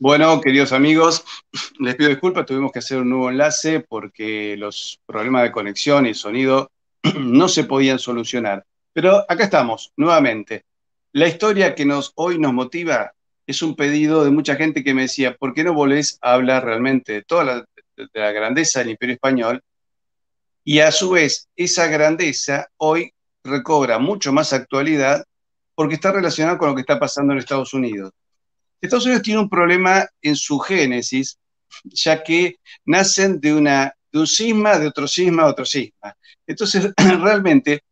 Bueno, queridos amigos, les pido disculpas, tuvimos que hacer un nuevo enlace porque los problemas de conexión y sonido no se podían solucionar. Pero acá estamos, nuevamente. La historia que nos, hoy nos motiva es un pedido de mucha gente que me decía, ¿por qué no volvés a hablar realmente de toda la, la grandeza del imperio español? Y a su vez, esa grandeza hoy recobra mucho más actualidad porque está relacionada con lo que está pasando en Estados Unidos. Estados Unidos tiene un problema en su génesis, ya que nacen de, una, de un cisma, de otro cisma, otro cisma. Entonces, realmente,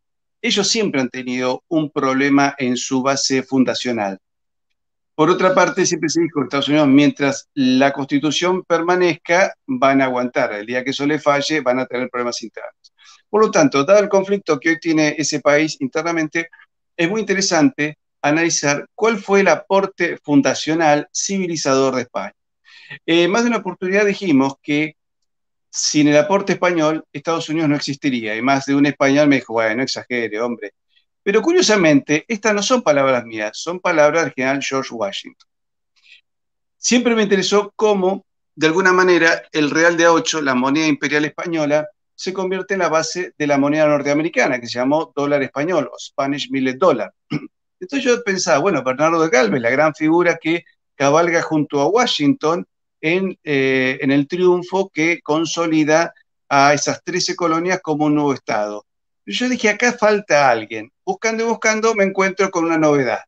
ellos siempre han tenido un problema en su base fundacional. Por otra parte, siempre se dijo en Estados Unidos, mientras la constitución permanezca, van a aguantar. El día que eso le falle, van a tener problemas internos. Por lo tanto, dado el conflicto que hoy tiene ese país internamente, es muy interesante analizar cuál fue el aporte fundacional civilizador de España. Eh, más de una oportunidad dijimos que sin el aporte español, Estados Unidos no existiría. Y más de un español me dijo, bueno, no exagere, hombre. Pero curiosamente, estas no son palabras mías, son palabras del general George Washington. Siempre me interesó cómo, de alguna manera, el real de A8, la moneda imperial española, se convierte en la base de la moneda norteamericana, que se llamó dólar español o Spanish Millet Dollar. Entonces yo pensaba, bueno, Bernardo de Galvez, la gran figura que cabalga junto a Washington en, eh, el triunfo que consolida a esas 13 colonias como un nuevo Estado. Yo dije, acá falta alguien. Buscando y buscando me encuentro con una novedad,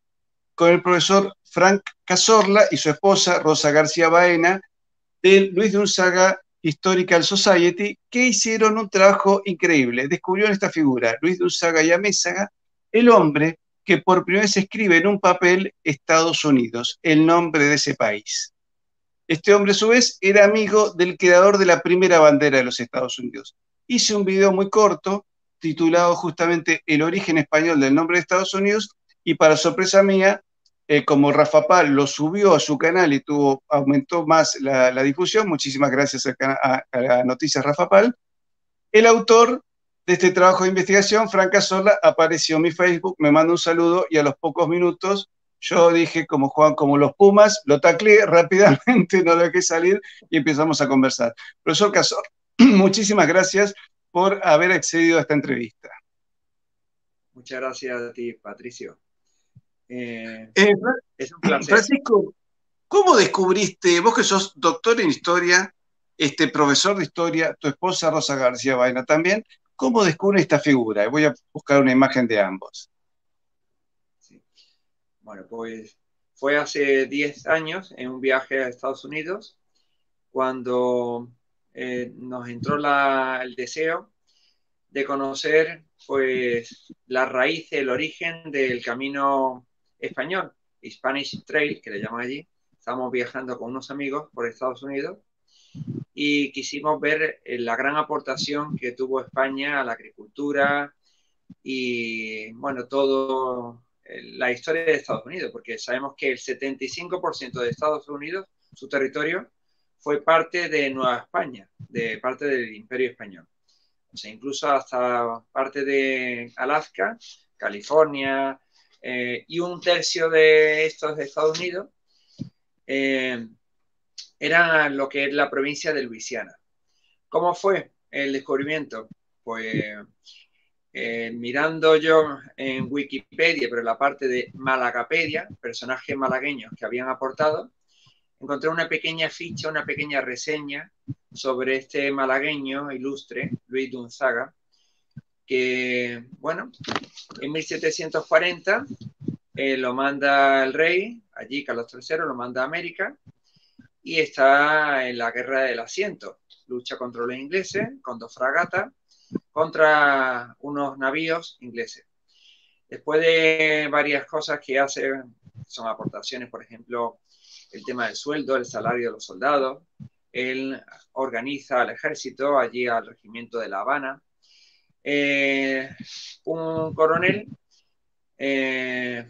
con el profesor Frank Cazorla y su esposa Rosa García Baena, de Luis de Unzaga Historical Society, que hicieron un trabajo increíble. Descubrieron esta figura, Luis de Unzaga y Amézaga, el hombre que por primera vez escribe en un papel Estados Unidos, el nombre de ese país. Este hombre, a su vez, era amigo del creador de la primera bandera de los Estados Unidos. Hice un video muy corto titulado justamente El origen español del nombre de Estados Unidos y para sorpresa mía, eh, como Rafa Pal lo subió a su canal y tuvo, aumentó más la, difusión, muchísimas gracias a, a, a Noticias Rafa Pal, el autor de este trabajo de investigación, Franca Sola apareció en mi Facebook, me manda un saludo y a los pocos minutos yo dije, como Juan, como los Pumas, lo taclé rápidamente, no lo dejé salir y empezamos a conversar. Profesor Casor, muchísimas gracias por haber accedido a esta entrevista. Muchas gracias a ti, Patricio. Eh, eh, es un placer. Francisco, ¿cómo descubriste, vos que sos doctor en historia, este profesor de historia, tu esposa Rosa García Vaina también, ¿Cómo descubre esta figura? Voy a buscar una imagen de ambos. Bueno, pues fue hace 10 años en un viaje a Estados Unidos cuando eh, nos entró el deseo de conocer pues la raíz, el origen del camino español, Spanish Trail, que le llaman allí. Estamos viajando con unos amigos por Estados Unidos y quisimos ver eh, la gran aportación que tuvo España a la agricultura y, bueno, todo eh, la historia de Estados Unidos, porque sabemos que el 75% de Estados Unidos, su territorio, fue parte de Nueva España, de parte del Imperio Español. O sea, incluso hasta parte de Alaska, California eh, y un tercio de estos de Estados Unidos era lo que es la provincia de Luisiana. ¿Cómo fue el descubrimiento? Pues eh, mirando yo en Wikipedia, pero en la parte de Malagapedia, personajes malagueños que habían aportado, encontré una pequeña ficha, una pequeña reseña sobre este malagueño ilustre, Luis Dunzaga, que, bueno, en 1740 eh, lo manda el rey, allí Carlos III lo manda a América, y está en la guerra del asiento. Lucha contra los ingleses con dos fragatas contra unos navíos ingleses. Después de varias cosas que hace, son aportaciones, por ejemplo, el tema del sueldo, el salario de los soldados. Él organiza al ejército allí al regimiento de La Habana. Eh, un coronel, eh,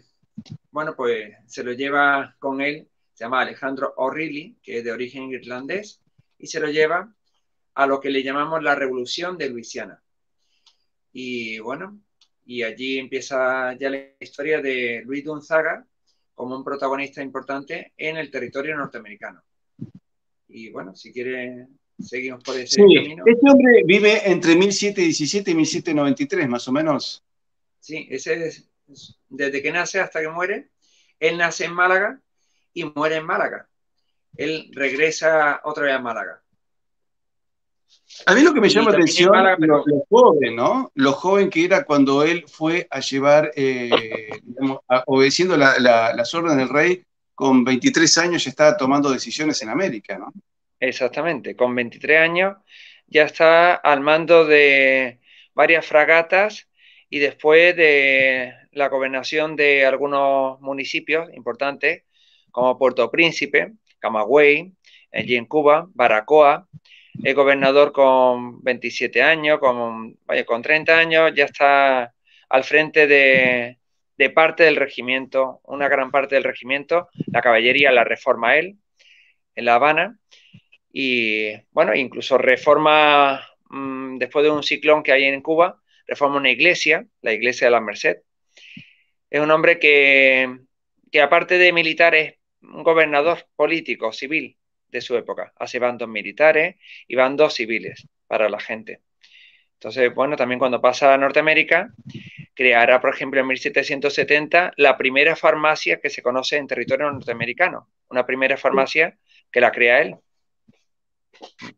bueno, pues se lo lleva con él se llama Alejandro O'Reilly, que es de origen irlandés, y se lo lleva a lo que le llamamos la Revolución de Luisiana. Y bueno, y allí empieza ya la historia de Luis Gonzaga como un protagonista importante en el territorio norteamericano. Y bueno, si quiere, seguimos por ese camino. Este hombre vive entre 1717 y 1793, más o menos. Sí, ese es, desde que nace hasta que muere. Él nace en Málaga y muere en Málaga. Él regresa otra vez a Málaga. A mí lo que me llama la atención es lo, joven, ¿no? Lo joven que era cuando él fue a llevar, eh, obedeciendo las órdenes del rey, con 23 años ya estaba tomando decisiones en América, ¿no? Exactamente, con 23 años ya está al mando de varias fragatas y después de la gobernación de algunos municipios importantes, como Puerto Príncipe, Camagüey, allí en Cuba, Baracoa, el gobernador con 27 años, con, vaya, con 30 años, ya está al frente de, de, parte del regimiento, una gran parte del regimiento. La caballería la reforma él en La Habana y, bueno, incluso reforma, mm, después de un ciclón que hay en Cuba, reforma una iglesia, la iglesia de la Merced. Es un hombre que, que aparte de militar es un gobernador político, civil, de su época. Hace bandos militares y bandos civiles para la gente. Entonces, bueno, también cuando pasa a Norteamérica, creará, por ejemplo, en 1770 la primera farmacia que se conoce en territorio norteamericano. Una primera farmacia que la crea él.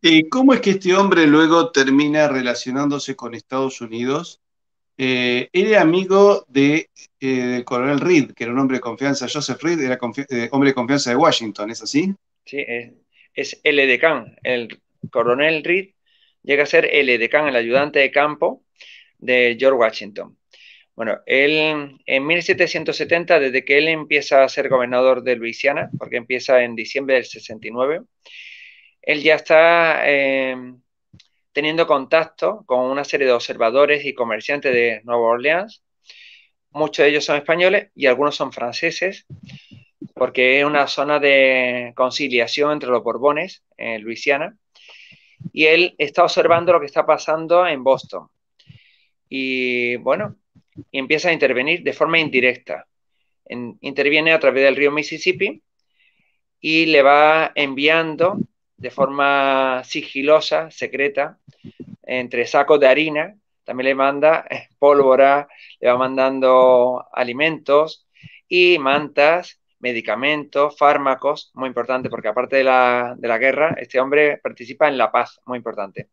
¿Y cómo es que este hombre luego termina relacionándose con Estados Unidos? Eh, era amigo de, eh, del coronel Reed, que era un hombre de confianza. Joseph Reed era eh, hombre de confianza de Washington, ¿es así? Sí, es, es el edecán. El coronel Reed llega a ser el edecán, el ayudante de campo de George Washington. Bueno, él en 1770, desde que él empieza a ser gobernador de Luisiana, porque empieza en diciembre del 69, él ya está eh, teniendo contacto con una serie de observadores y comerciantes de Nueva Orleans. Muchos de ellos son españoles y algunos son franceses porque es una zona de conciliación entre los Borbones en Luisiana, y él está observando lo que está pasando en Boston. Y bueno, empieza a intervenir de forma indirecta. interviene a través del río Mississippi y le va enviando de forma sigilosa, secreta, entre sacos de harina, también le manda pólvora, le va mandando alimentos y mantas medicamentos, fármacos, muy importante, porque aparte de la, guerra, este hombre participa en la paz, muy importante.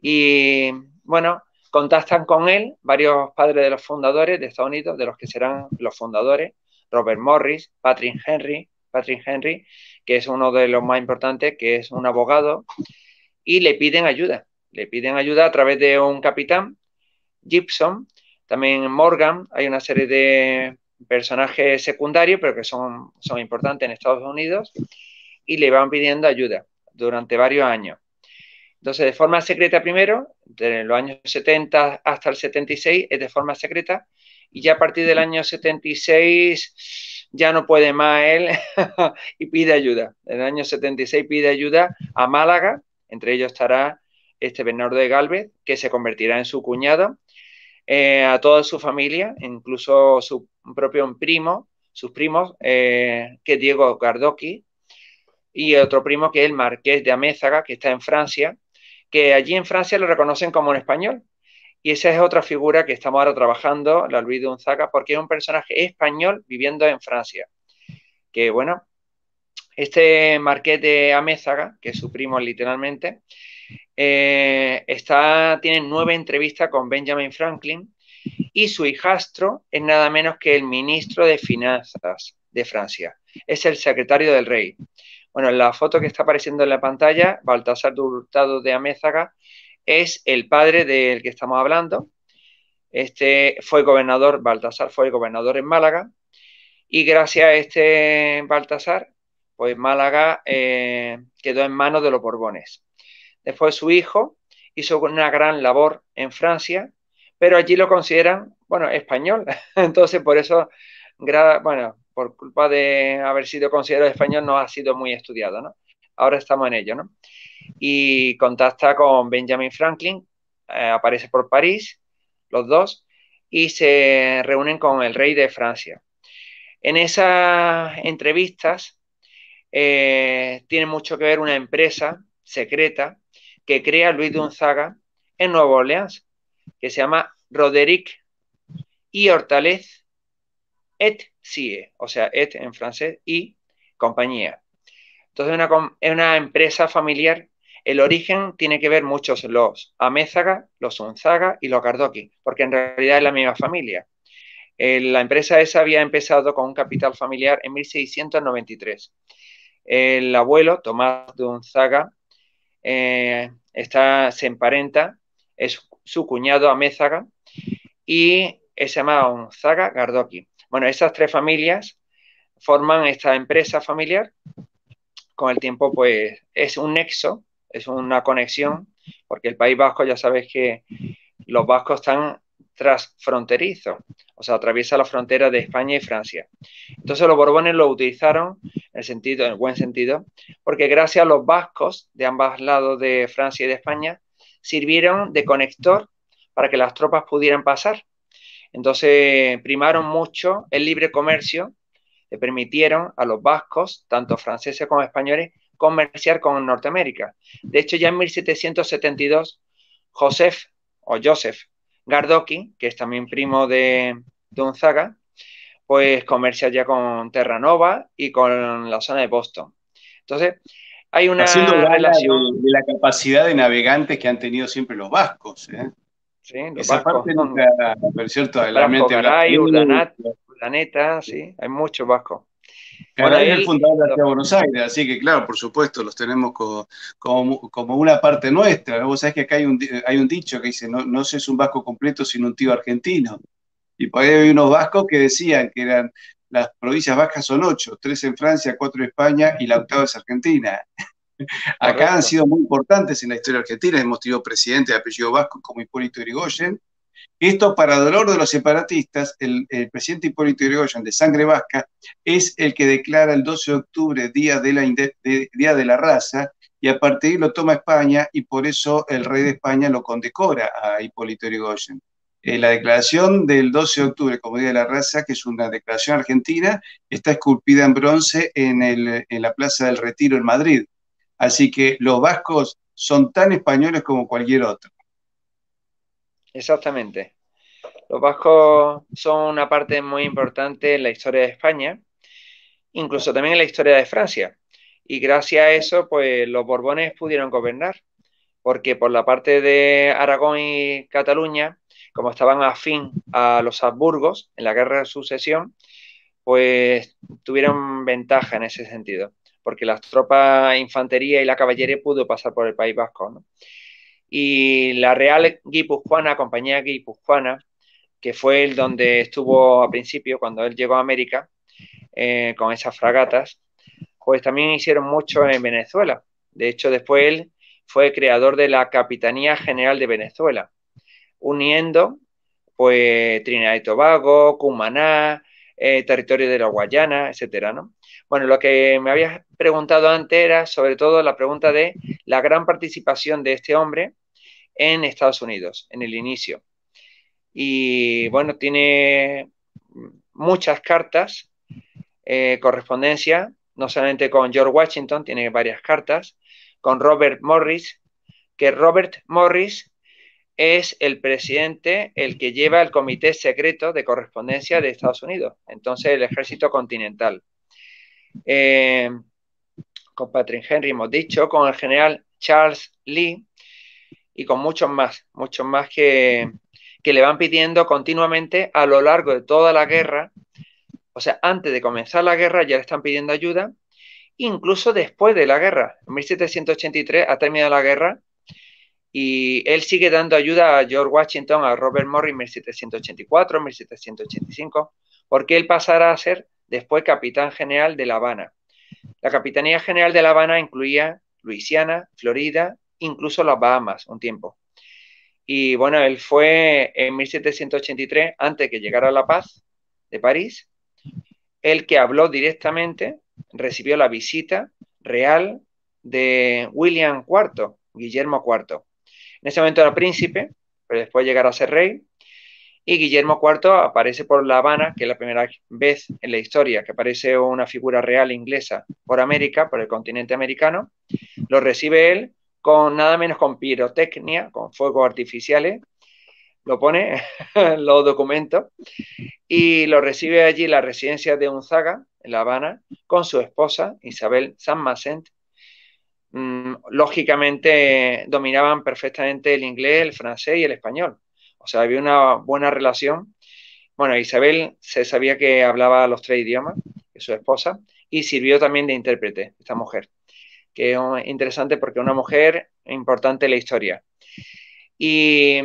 Y bueno, contactan con él varios padres de los fundadores de Estados Unidos, de los que serán los fundadores, Robert Morris, Patrick Henry, Patrick Henry, que es uno de los más importantes, que es un abogado, y le piden ayuda. Le piden ayuda a través de un capitán, Gibson, también Morgan, hay una serie de personajes secundarios, pero que son, son importantes en Estados Unidos, y le van pidiendo ayuda durante varios años. Entonces, de forma secreta primero, de los años 70 hasta el 76 es de forma secreta, y ya a partir del año 76 ya no puede más él y pide ayuda. En el año 76 pide ayuda a Málaga, entre ellos estará este Bernardo de Galvez, que se convertirá en su cuñado, eh, a toda su familia, incluso su propio primo, sus primos, eh, que es Diego Gardoqui, y otro primo que es el Marqués de Amézaga, que está en Francia, que allí en Francia lo reconocen como un español. Y esa es otra figura que estamos ahora trabajando, la Luis de Unzaga, porque es un personaje español viviendo en Francia. Que bueno, este Marqués de Amézaga, que es su primo literalmente, eh, tiene nueve entrevistas con Benjamin Franklin y su hijastro es nada menos que el ministro de Finanzas de Francia. Es el secretario del rey. Bueno, la foto que está apareciendo en la pantalla, Baltasar Hurtado de Amézaga, es el padre del que estamos hablando. Este fue gobernador, Baltasar fue gobernador en Málaga, y gracias a este Baltasar, pues Málaga eh, quedó en manos de los Borbones. Después su hijo hizo una gran labor en Francia, pero allí lo consideran, bueno, español. Entonces, por eso, bueno, por culpa de haber sido considerado español, no ha sido muy estudiado, ¿no? Ahora estamos en ello, ¿no? Y contacta con Benjamin Franklin, eh, aparece por París, los dos, y se reúnen con el rey de Francia. En esas entrevistas eh, tiene mucho que ver una empresa secreta que crea Luis de Unzaga en Nueva Orleans, que se llama Roderick y Hortalez et Sie, o sea, et en francés y compañía. Entonces una, es una empresa familiar. El origen tiene que ver muchos los Amézaga, los Unzaga y los Gardoki, porque en realidad es la misma familia. la empresa esa había empezado con un capital familiar en 1693 el abuelo, Tomás de eh, está, se emparenta, es su cuñado Amézaga y se llama Unzaga Gardoki. Bueno, esas tres familias forman esta empresa familiar. Con el tiempo, pues es un nexo, es una conexión, porque el País Vasco ya sabes que los vascos están transfronterizo, o sea, atraviesa la frontera de España y Francia. Entonces los Borbones lo utilizaron el sentido, en el buen sentido, porque gracias a los vascos de ambos lados de Francia y de España sirvieron de conector para que las tropas pudieran pasar. Entonces primaron mucho el libre comercio, le permitieron a los vascos, tanto franceses como españoles, comerciar con Norteamérica. De hecho, ya en 1772, Joseph o Joseph Gardoki, que es también primo de Gonzaga, pues comercia ya con Terranova y con la zona de Boston. Entonces, hay una relación... De, la capacidad de navegantes que han tenido siempre los vascos. ¿eh? Sí, los Esa vascos parte nunca, por cierto, de la mente... Urdaneta, sí, hay muchos vascos. Bueno, es el fundador de de Buenos Aires, así que claro, por supuesto, los tenemos como, una parte nuestra. Vos sabés que acá hay un, hay un dicho que dice, no, no se es un vasco completo sin un tío argentino. Y por ahí hay unos vascos que decían que eran, las provincias vascas son ocho, tres en Francia, cuatro en España y la octava es Argentina. Acá han sido muy importantes en la historia argentina, hemos tenido presidentes de apellido vasco como Hipólito Yrigoyen, esto, para dolor de los separatistas, el, presidente Hipólito Yrigoyen de sangre vasca es el que declara el 12 de octubre Día de la, Día de la Raza y a partir de ahí lo toma España y por eso el rey de España lo condecora a Hipólito Yrigoyen. Eh, la declaración del 12 de octubre como Día de la Raza, que es una declaración argentina, está esculpida en bronce en, en la Plaza del Retiro en Madrid. Así que los vascos son tan españoles como cualquier otro. Exactamente. Los vascos son una parte muy importante en la historia de España, incluso también en la historia de Francia. Y gracias a eso, pues los Borbones pudieron gobernar, porque por la parte de Aragón y Cataluña, como estaban afín a los Habsburgos en la guerra de sucesión, pues tuvieron ventaja en ese sentido, porque las tropas infantería y la caballería pudo pasar por el País Vasco. ¿no? y la Real Guipuzcoana, Compañía Guipuzcoana, que fue el donde estuvo a principio, cuando él llegó a América, eh, con esas fragatas, pues también hicieron mucho en Venezuela. De hecho, después él fue creador de la Capitanía General de Venezuela, uniendo pues Trinidad y Tobago, Cumaná, eh, territorio de la Guayana, etcétera, ¿no? Bueno, lo que me habías preguntado antes era sobre todo la pregunta de la gran participación de este hombre en Estados Unidos, en el inicio. Y bueno, tiene muchas cartas, eh, correspondencia, no solamente con George Washington, tiene varias cartas, con Robert Morris, que Robert Morris es el presidente, el que lleva el comité secreto de correspondencia de Estados Unidos, entonces el ejército continental. Eh, con Patrick Henry hemos dicho, con el general Charles Lee, y con muchos más, muchos más que, le van pidiendo continuamente a lo largo de toda la guerra, o sea, antes de comenzar la guerra ya le están pidiendo ayuda, incluso después de la guerra. En 1783 ha terminado la guerra y él sigue dando ayuda a George Washington, a Robert Morris en 1784, 1785, porque él pasará a ser después capitán general de La Habana. La Capitanía General de La Habana incluía Luisiana, Florida incluso las Bahamas un tiempo. Y bueno, él fue en 1783, antes que llegara la paz de París, el que habló directamente, recibió la visita real de William IV, Guillermo IV. En ese momento era príncipe, pero después llegará a ser rey. Y Guillermo IV aparece por La Habana, que es la primera vez en la historia que aparece una figura real inglesa por América, por el continente americano. Lo recibe él con nada menos con pirotecnia, con fuegos artificiales. Lo pone en los documentos y lo recibe allí la residencia de Unzaga, en La Habana, con su esposa Isabel San Mm, lógicamente dominaban perfectamente el inglés, el francés y el español. O sea, había una buena relación. Bueno, Isabel se sabía que hablaba los tres idiomas, que su esposa, y sirvió también de intérprete, esta mujer, que es interesante porque es una mujer importante en la historia. Y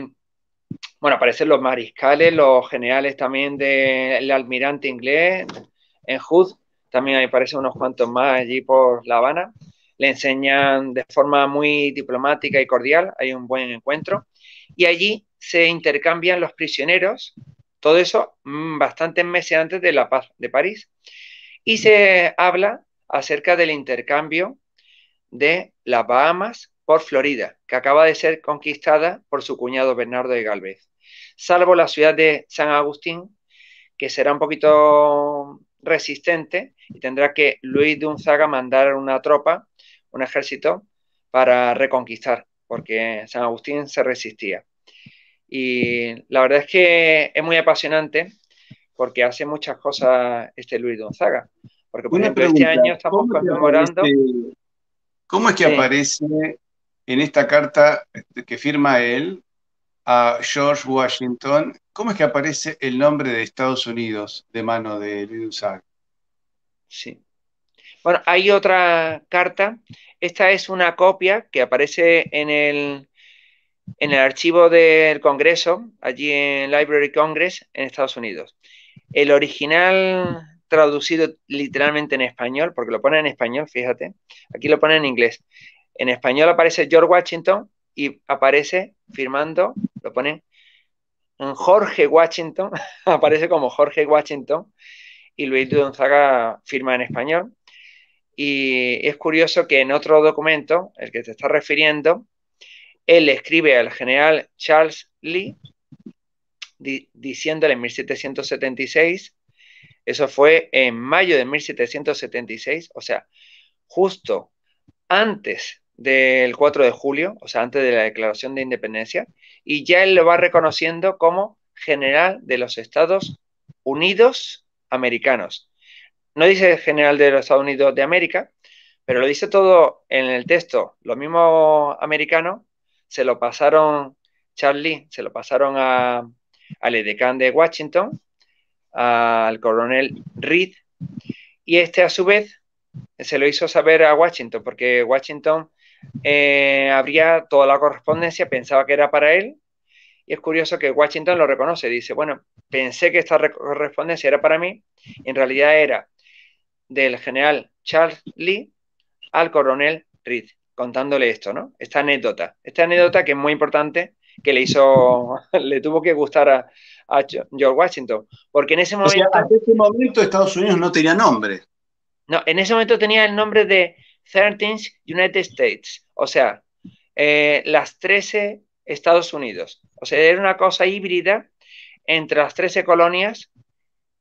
bueno, aparecen los mariscales, los generales también del almirante inglés en Hood, también aparecen unos cuantos más allí por La Habana le enseñan de forma muy diplomática y cordial, hay un buen encuentro, y allí se intercambian los prisioneros, todo eso mm, bastantes meses antes de la paz de París, y se habla acerca del intercambio de las Bahamas por Florida, que acaba de ser conquistada por su cuñado Bernardo de Galvez, salvo la ciudad de San Agustín, que será un poquito resistente y tendrá que Luis de Unzaga mandar una tropa un ejército para reconquistar, porque San Agustín se resistía. Y la verdad es que es muy apasionante porque hace muchas cosas este Luis Gonzaga. Porque, por ejemplo, este año estamos conmemorando. ¿Cómo es que aparece en esta carta que firma él a George Washington? ¿Cómo es que aparece el nombre de Estados Unidos de mano de Luis Gonzaga? Sí. Bueno, hay otra carta. Esta es una copia que aparece en el, en el archivo del Congreso, allí en Library Congress, en Estados Unidos. El original traducido literalmente en español, porque lo pone en español, fíjate. Aquí lo pone en inglés. En español aparece George Washington y aparece firmando, lo ponen en Jorge Washington, aparece como Jorge Washington y Luis Gonzaga firma en español. Y es curioso que en otro documento, el que te está refiriendo, él escribe al general Charles Lee diciéndole en 1776, eso fue en mayo de 1776, o sea, justo antes del 4 de julio, o sea, antes de la declaración de independencia, y ya él lo va reconociendo como general de los Estados Unidos americanos no dice general de los Estados Unidos de América, pero lo dice todo en el texto. Los mismos americanos se lo pasaron, Charlie, se lo pasaron a, al edecán de Washington, al coronel Reed, y este a su vez se lo hizo saber a Washington, porque Washington eh, abría toda la correspondencia, pensaba que era para él, y es curioso que Washington lo reconoce, dice, bueno, pensé que esta correspondencia era para mí, en realidad era del general Charles Lee al coronel Reed, contándole esto, ¿no? Esta anécdota, esta anécdota que es muy importante, que le hizo, le tuvo que gustar a, George Washington, porque en ese momento... ese momento Estados Unidos no tenía nombre. No, en ese momento tenía el nombre de 13 United States, o sea, eh, las 13 Estados Unidos. O sea, era una cosa híbrida entre las 13 colonias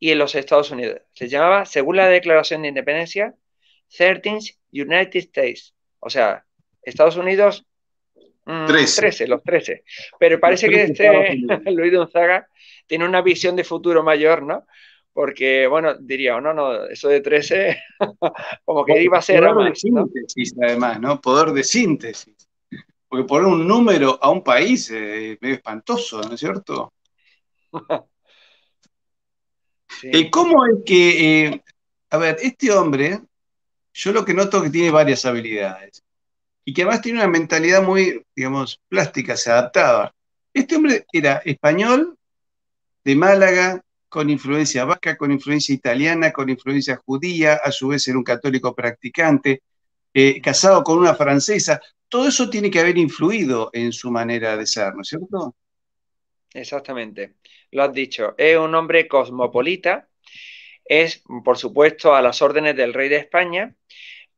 y en los Estados Unidos. Se llamaba, según la Declaración de Independencia, 13 United States. O sea, Estados Unidos, 13. Mm, los 13. Pero parece que este Luis Gonzaga tiene una visión de futuro mayor, ¿no? Porque, bueno, diría, no, no, eso de 13, como que iba a ser Poder de síntesis, además, ¿no? Poder de síntesis. Porque poner un número a un país es medio espantoso, ¿no es cierto? ¿Cómo es que, eh, a ver, este hombre, yo lo que noto es que tiene varias habilidades y que además tiene una mentalidad muy, digamos, plástica, se adaptaba. Este hombre era español, de Málaga, con influencia vasca, con influencia italiana, con influencia judía, a su vez era un católico practicante, eh, casado con una francesa. Todo eso tiene que haber influido en su manera de ser, ¿no es cierto? Exactamente. Lo has dicho, es un hombre cosmopolita, es, por supuesto, a las órdenes del rey de España,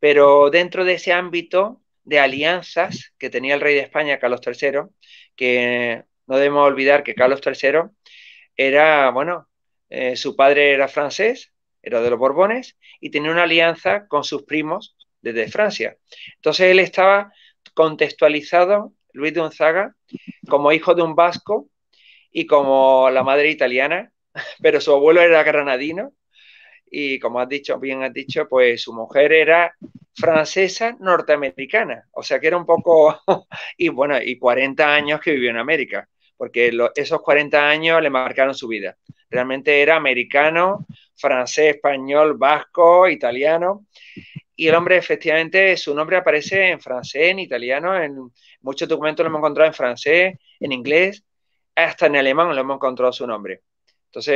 pero dentro de ese ámbito de alianzas que tenía el rey de España, Carlos III, que no debemos olvidar que Carlos III era, bueno, eh, su padre era francés, era de los Borbones, y tenía una alianza con sus primos desde Francia. Entonces él estaba contextualizado, Luis de Unzaga, como hijo de un vasco y como la madre italiana, pero su abuelo era granadino y como has dicho, bien has dicho, pues su mujer era francesa norteamericana, o sea que era un poco, y bueno, y 40 años que vivió en América, porque esos 40 años le marcaron su vida. Realmente era americano, francés, español, vasco, italiano, y el hombre efectivamente, su nombre aparece en francés, en italiano, en muchos documentos lo hemos encontrado en francés, en inglés, hasta en alemán lo hemos encontrado su nombre.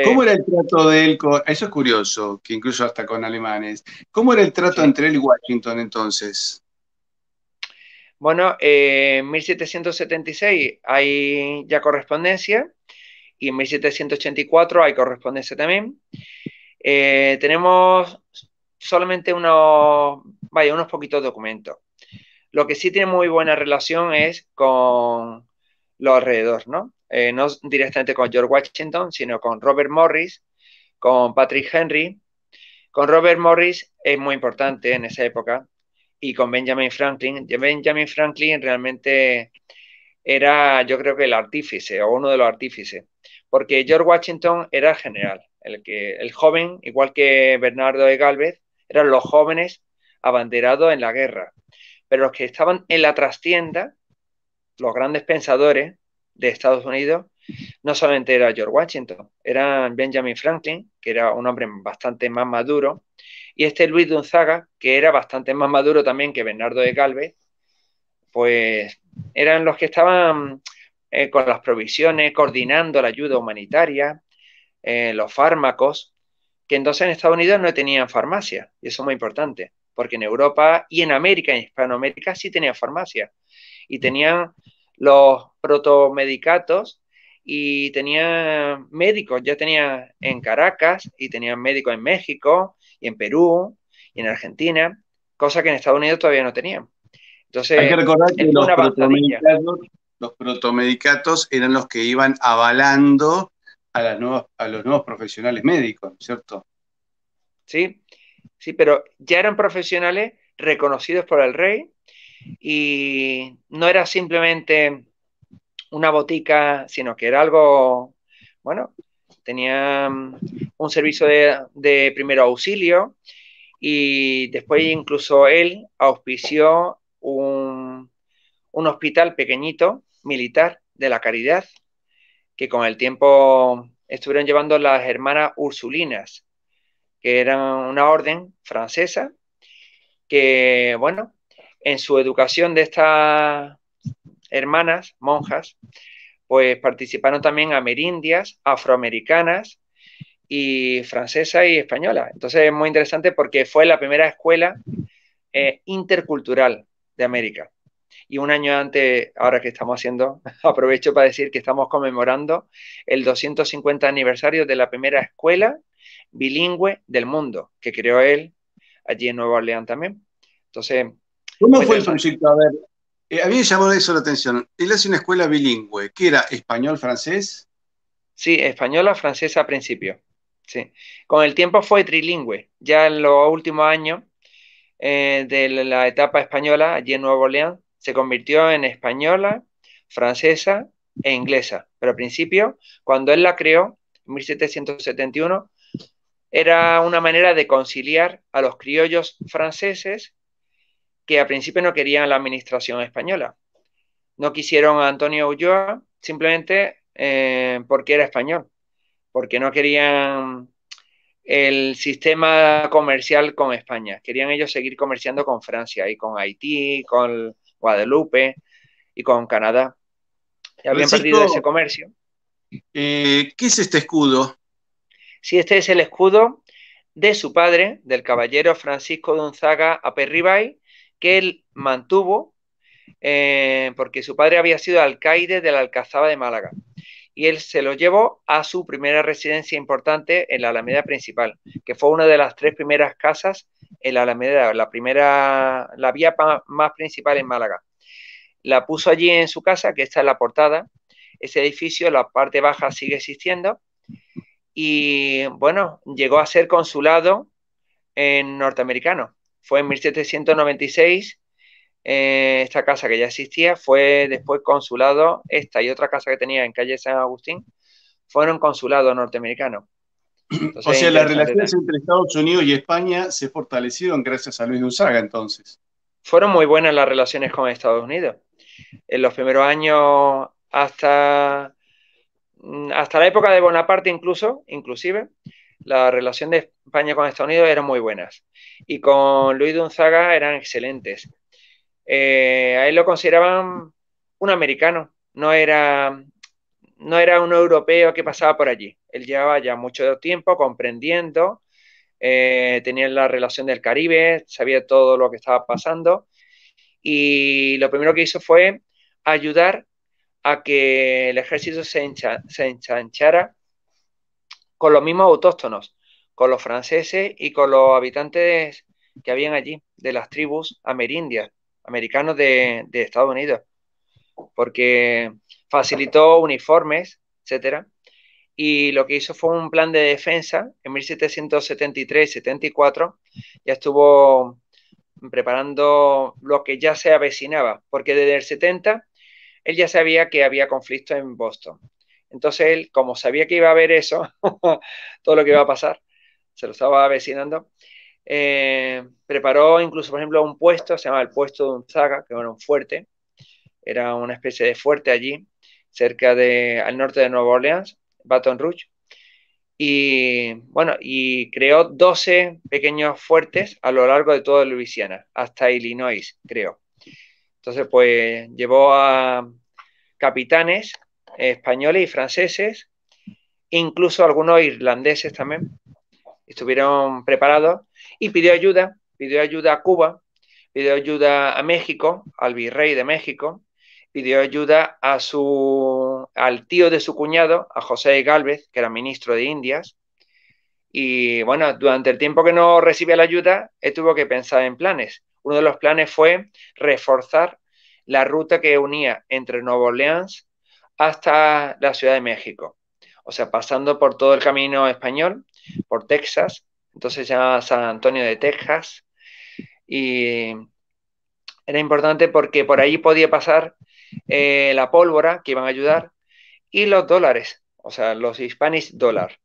¿Cómo era el trato de él con, eso es curioso, que incluso hasta con alemanes, ¿cómo era el trato entre él y Washington entonces? Bueno, eh, en 1776 hay ya correspondencia y en 1784 hay correspondencia también. Eh, tenemos solamente unos, vaya, unos poquitos documentos. Lo que sí tiene muy buena relación es con los alrededores, ¿no? Eh, no directamente con George Washington, sino con Robert Morris, con Patrick Henry. Con Robert Morris es muy importante en esa época y con Benjamin Franklin. Benjamin Franklin realmente era, yo creo que el artífice o uno de los artífices, porque George Washington era general, el, que, el joven, igual que Bernardo de Galvez, eran los jóvenes abanderados en la guerra. Pero los que estaban en la trastienda, los grandes pensadores, de Estados Unidos no solamente era George Washington, era Benjamin Franklin, que era un hombre bastante más maduro, y este Luis Gonzaga, que era bastante más maduro también que Bernardo de Galvez, pues eran los que estaban eh, con las provisiones, coordinando la ayuda humanitaria, eh, los fármacos, que entonces en Estados Unidos no tenían farmacia, y eso es muy importante, porque en Europa y en América, en Hispanoamérica, sí tenían farmacia, y tenían los protomedicatos y tenía médicos, ya tenía en Caracas y tenía médicos en México y en Perú y en Argentina, cosa que en Estados Unidos todavía no tenían. Entonces, hay que recordar que los protomedicatos, los protomedicatos, eran los que iban avalando a, las nuevas, a los nuevos profesionales médicos, ¿cierto? Sí, sí, pero ya eran profesionales reconocidos por el rey y no era simplemente una botica, sino que era algo, bueno, tenía mm, un servicio de, de primero auxilio y después incluso él auspició un, un hospital pequeñito militar de la caridad que con el tiempo estuvieron llevando las hermanas Ursulinas, que eran una orden francesa que, bueno, en su educación de estas hermanas, monjas, pues participaron también amerindias, afroamericanas y francesas y españolas. Entonces es muy interesante porque fue la primera escuela eh, intercultural de América. Y un año antes, ahora que estamos haciendo, aprovecho para decir que estamos conmemorando el 250 aniversario de la primera escuela bilingüe del mundo, que creó él allí en Nueva Orleans también. Entonces, ¿Cómo fue el proyecto? A ver, eh, a mí me llamó eso la atención. Él hace una escuela bilingüe, ¿qué era? ¿Español-francés? Sí, española, francesa a principio. Sí. Con el tiempo fue trilingüe. Ya en los últimos años eh, de la etapa española, allí en Nueva Orleans, se convirtió en española, francesa e inglesa. Pero al principio, cuando él la creó, en 1771, era una manera de conciliar a los criollos franceses que al principio no querían la administración española. No quisieron a Antonio Ulloa simplemente eh, porque era español, porque no querían el sistema comercial con España. Querían ellos seguir comerciando con Francia y con Haití, con Guadalupe y con Canadá. Y habían perdido ese comercio. Eh, ¿Qué es este escudo? Sí, este es el escudo de su padre, del caballero Francisco Gonzaga Aperribay, que él mantuvo eh, porque su padre había sido alcaide de la Alcazaba de Málaga y él se lo llevó a su primera residencia importante en la Alameda principal, que fue una de las tres primeras casas en la Alameda, la primera, la vía más principal en Málaga. La puso allí en su casa, que está en la portada. Ese edificio, la parte baja sigue existiendo y bueno, llegó a ser consulado en norteamericano. Fue en 1796, eh, esta casa que ya existía, fue después consulado, esta y otra casa que tenía en calle San Agustín, fueron consulados norteamericanos. o sea, las relaciones entre Estados Unidos y España se fortalecieron gracias a Luis Gonzaga entonces. Fueron muy buenas las relaciones con Estados Unidos. En los primeros años hasta, hasta la época de Bonaparte incluso, inclusive, la relación de España con Estados Unidos eran muy buenas. Y con Luis Gonzaga eran excelentes. Eh, a él lo consideraban un americano, no era, no era un europeo que pasaba por allí. Él llevaba ya mucho tiempo comprendiendo, eh, tenía la relación del Caribe, sabía todo lo que estaba pasando y lo primero que hizo fue ayudar a que el ejército se, se ensanchara con los mismos autóctonos, con los franceses y con los habitantes que habían allí, de las tribus amerindias, americanos de, Estados Unidos, porque facilitó uniformes, etcétera, y lo que hizo fue un plan de defensa en 1773-74, ya estuvo preparando lo que ya se avecinaba, porque desde el 70 él ya sabía que había conflicto en Boston. Entonces él, como sabía que iba a haber eso, todo lo que iba a pasar, se lo estaba avecinando, eh, preparó incluso, por ejemplo, un puesto, se llama el puesto de Unzaga, que era un fuerte, era una especie de fuerte allí, cerca de, al norte de Nueva Orleans, Baton Rouge. Y bueno, y creó 12 pequeños fuertes a lo largo de toda Luisiana, hasta Illinois, creo. Entonces, pues llevó a capitanes españoles y franceses, incluso algunos irlandeses también, estuvieron preparados y pidió ayuda, pidió ayuda a Cuba, pidió ayuda a México, al virrey de México, pidió ayuda a su, al tío de su cuñado, a José Galvez, que era ministro de Indias. Y bueno, durante el tiempo que no recibía la ayuda, él tuvo que pensar en planes. Uno de los planes fue reforzar la ruta que unía entre Nueva Orleans hasta la Ciudad de México. O sea, pasando por todo el camino español, por Texas, entonces se llama San Antonio de Texas. Y era importante porque por ahí podía pasar eh, la pólvora que iban a ayudar y los dólares, o sea, los Spanish dólar.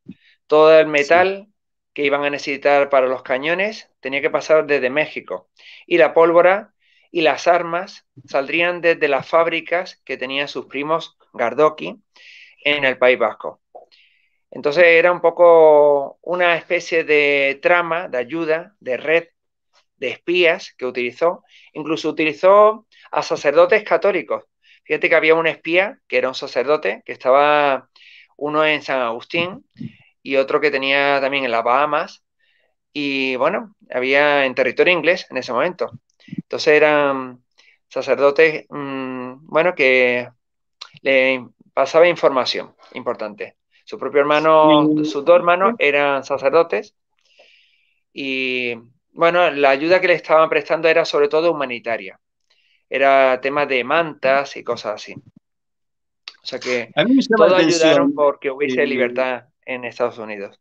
Todo el metal que iban a necesitar para los cañones tenía que pasar desde México. Y la pólvora y las armas saldrían desde las fábricas que tenían sus primos Gardoki en el País Vasco. Entonces era un poco una especie de trama, de ayuda, de red de espías que utilizó. Incluso utilizó a sacerdotes católicos. Fíjate que había un espía que era un sacerdote, que estaba uno en San Agustín y otro que tenía también en las Bahamas. Y bueno, había en territorio inglés en ese momento. Entonces eran sacerdotes, mm, bueno, que le pasaba información importante. Su propio hermano, sus dos hermanos eran sacerdotes y bueno, la ayuda que le estaban prestando era sobre todo humanitaria. Era temas de mantas y cosas así. O sea que todos ayudaron porque hubiese libertad en Estados Unidos.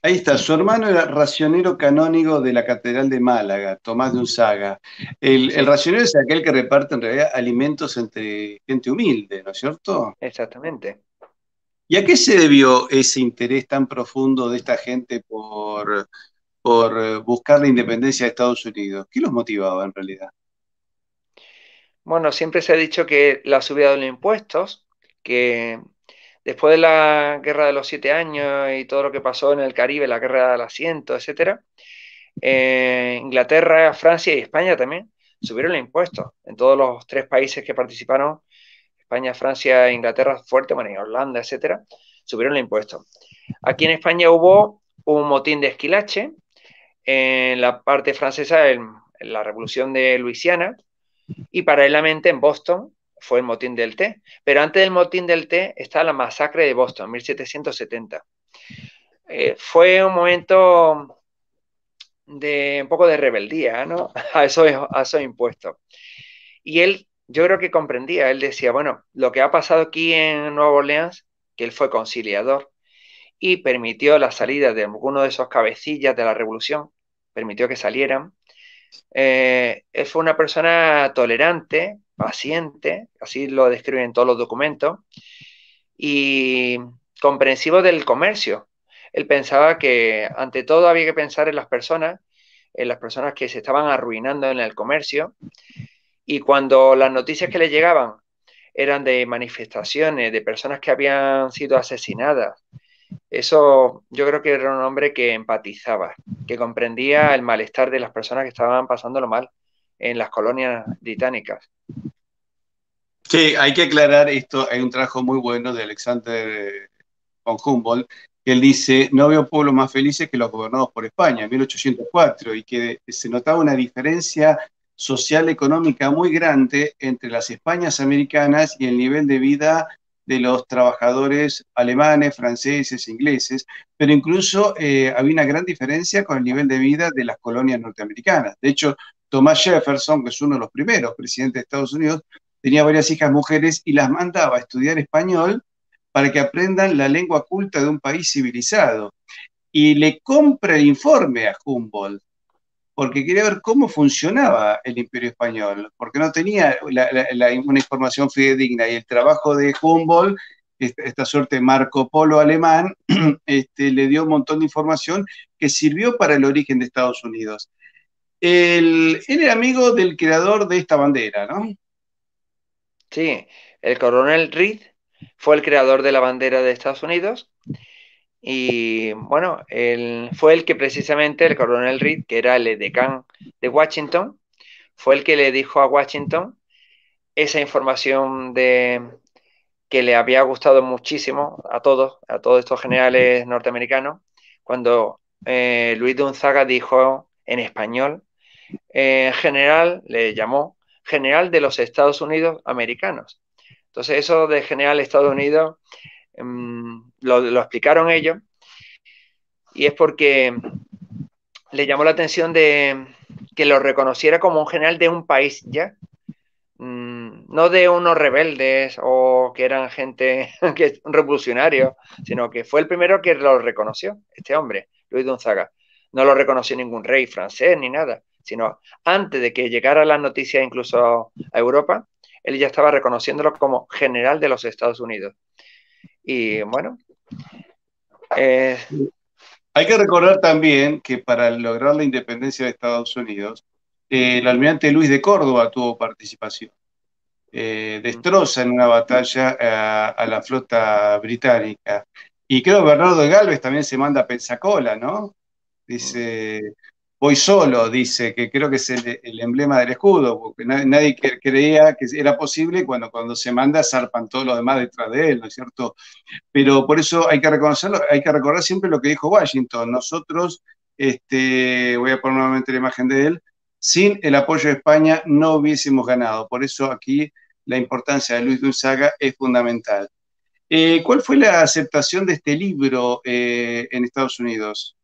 Ahí está, su hermano era racionero canónigo de la Catedral de Málaga, Tomás de Unzaga. El, el, racionero es aquel que reparte en realidad alimentos entre gente humilde, ¿no es cierto? Exactamente. ¿Y a qué se debió ese interés tan profundo de esta gente por, por eh, buscar la independencia de Estados Unidos? ¿Qué los motivaba en realidad? Bueno, siempre se ha dicho que la subida de los impuestos, que después de la guerra de los siete años y todo lo que pasó en el Caribe, la guerra del asiento, etcétera, eh, Inglaterra, Francia y España también subieron los impuestos. En todos los tres países que participaron, España, Francia, Inglaterra, fuerte, bueno, y Holanda, etcétera, subieron los impuestos. Aquí en España hubo un motín de esquilache, en la parte francesa, en la revolución de Luisiana, y paralelamente en Boston fue el motín del té. Pero antes del motín del té está la masacre de Boston, 1770. Eh, fue un momento de un poco de rebeldía, ¿no? A esos, a impuestos. Y él, yo creo que comprendía, él decía, bueno, lo que ha pasado aquí en Nueva Orleans, que él fue conciliador, y permitió la salida de algunos de esos cabecillas de la revolución, permitió que salieran. Eh, él fue una persona tolerante, paciente, así lo describen todos los documentos, y comprensivo del comercio. Él pensaba que ante todo había que pensar en las personas, en las personas que se estaban arruinando en el comercio, y cuando las noticias que le llegaban eran de manifestaciones, de personas que habían sido asesinadas, eso yo creo que era un hombre que empatizaba, que comprendía el malestar de las personas que estaban pasándolo mal en las colonias británicas. Sí, hay que aclarar esto, hay un trabajo muy bueno de Alexander von Humboldt, que él dice, no veo pueblos más felices que los gobernados por España, en 1804, y que se notaba una diferencia social económica muy grande entre las Españas americanas y el nivel de vida de los trabajadores alemanes, franceses, ingleses, pero incluso eh, había una gran diferencia con el nivel de vida de las colonias norteamericanas. De hecho, Thomas Jefferson, que es uno de los primeros presidentes de Estados Unidos, tenía varias hijas mujeres y las mandaba a estudiar español para que aprendan la lengua culta de un país civilizado. Y le compra el informe a Humboldt porque quería ver cómo funcionaba el imperio español, porque no tenía una información fidedigna y el trabajo de Humboldt, esta, suerte Marco Polo alemán, este, le dio un montón de información que sirvió para el origen de Estados Unidos. él era amigo del creador de esta bandera, ¿no? Sí, el coronel Reed fue el creador de la bandera de Estados Unidos y bueno, él, fue el que precisamente el coronel Reed, que era el decán de Washington, fue el que le dijo a Washington esa información de que le había gustado muchísimo a todos, a todos estos generales norteamericanos, cuando eh, Luis de Unzaga dijo en español, eh, general, le llamó general de los Estados Unidos americanos. Entonces eso de general Estados Unidos Em, lo, explicaron ellos, y es porque le llamó la atención de que lo reconociera como un general de un país ya, mm, no de unos rebeldes o que eran gente que revolucionario, sino que fue el primero que lo reconoció, este hombre, Luis Gonzaga. No lo reconoció ningún rey francés ni nada, sino antes de que llegara la noticia incluso a Europa, él ya estaba reconociéndolo como general de los Estados Unidos. Y bueno. Eh, Hay que recordar también que para lograr la independencia de Estados Unidos, el almirante Luis de Córdoba tuvo participación. Eh, destroza en una batalla a, la flota británica. Y creo que Bernardo de Galvez también se manda a Pensacola, ¿no? Dice, voy solo, dice, que creo que es el, emblema del escudo, porque nadie, creía que era posible cuando, cuando se manda zarpan todos los demás detrás de él, ¿no es cierto? Pero por eso hay que reconocerlo, hay que recordar siempre lo que dijo Washington. Nosotros, este, voy a poner nuevamente la imagen de él, sin el apoyo de España no hubiésemos ganado. Por eso aquí la importancia de Luis Gonzaga es fundamental. Eh, ¿Cuál fue la aceptación de este libro eh, en Estados Unidos?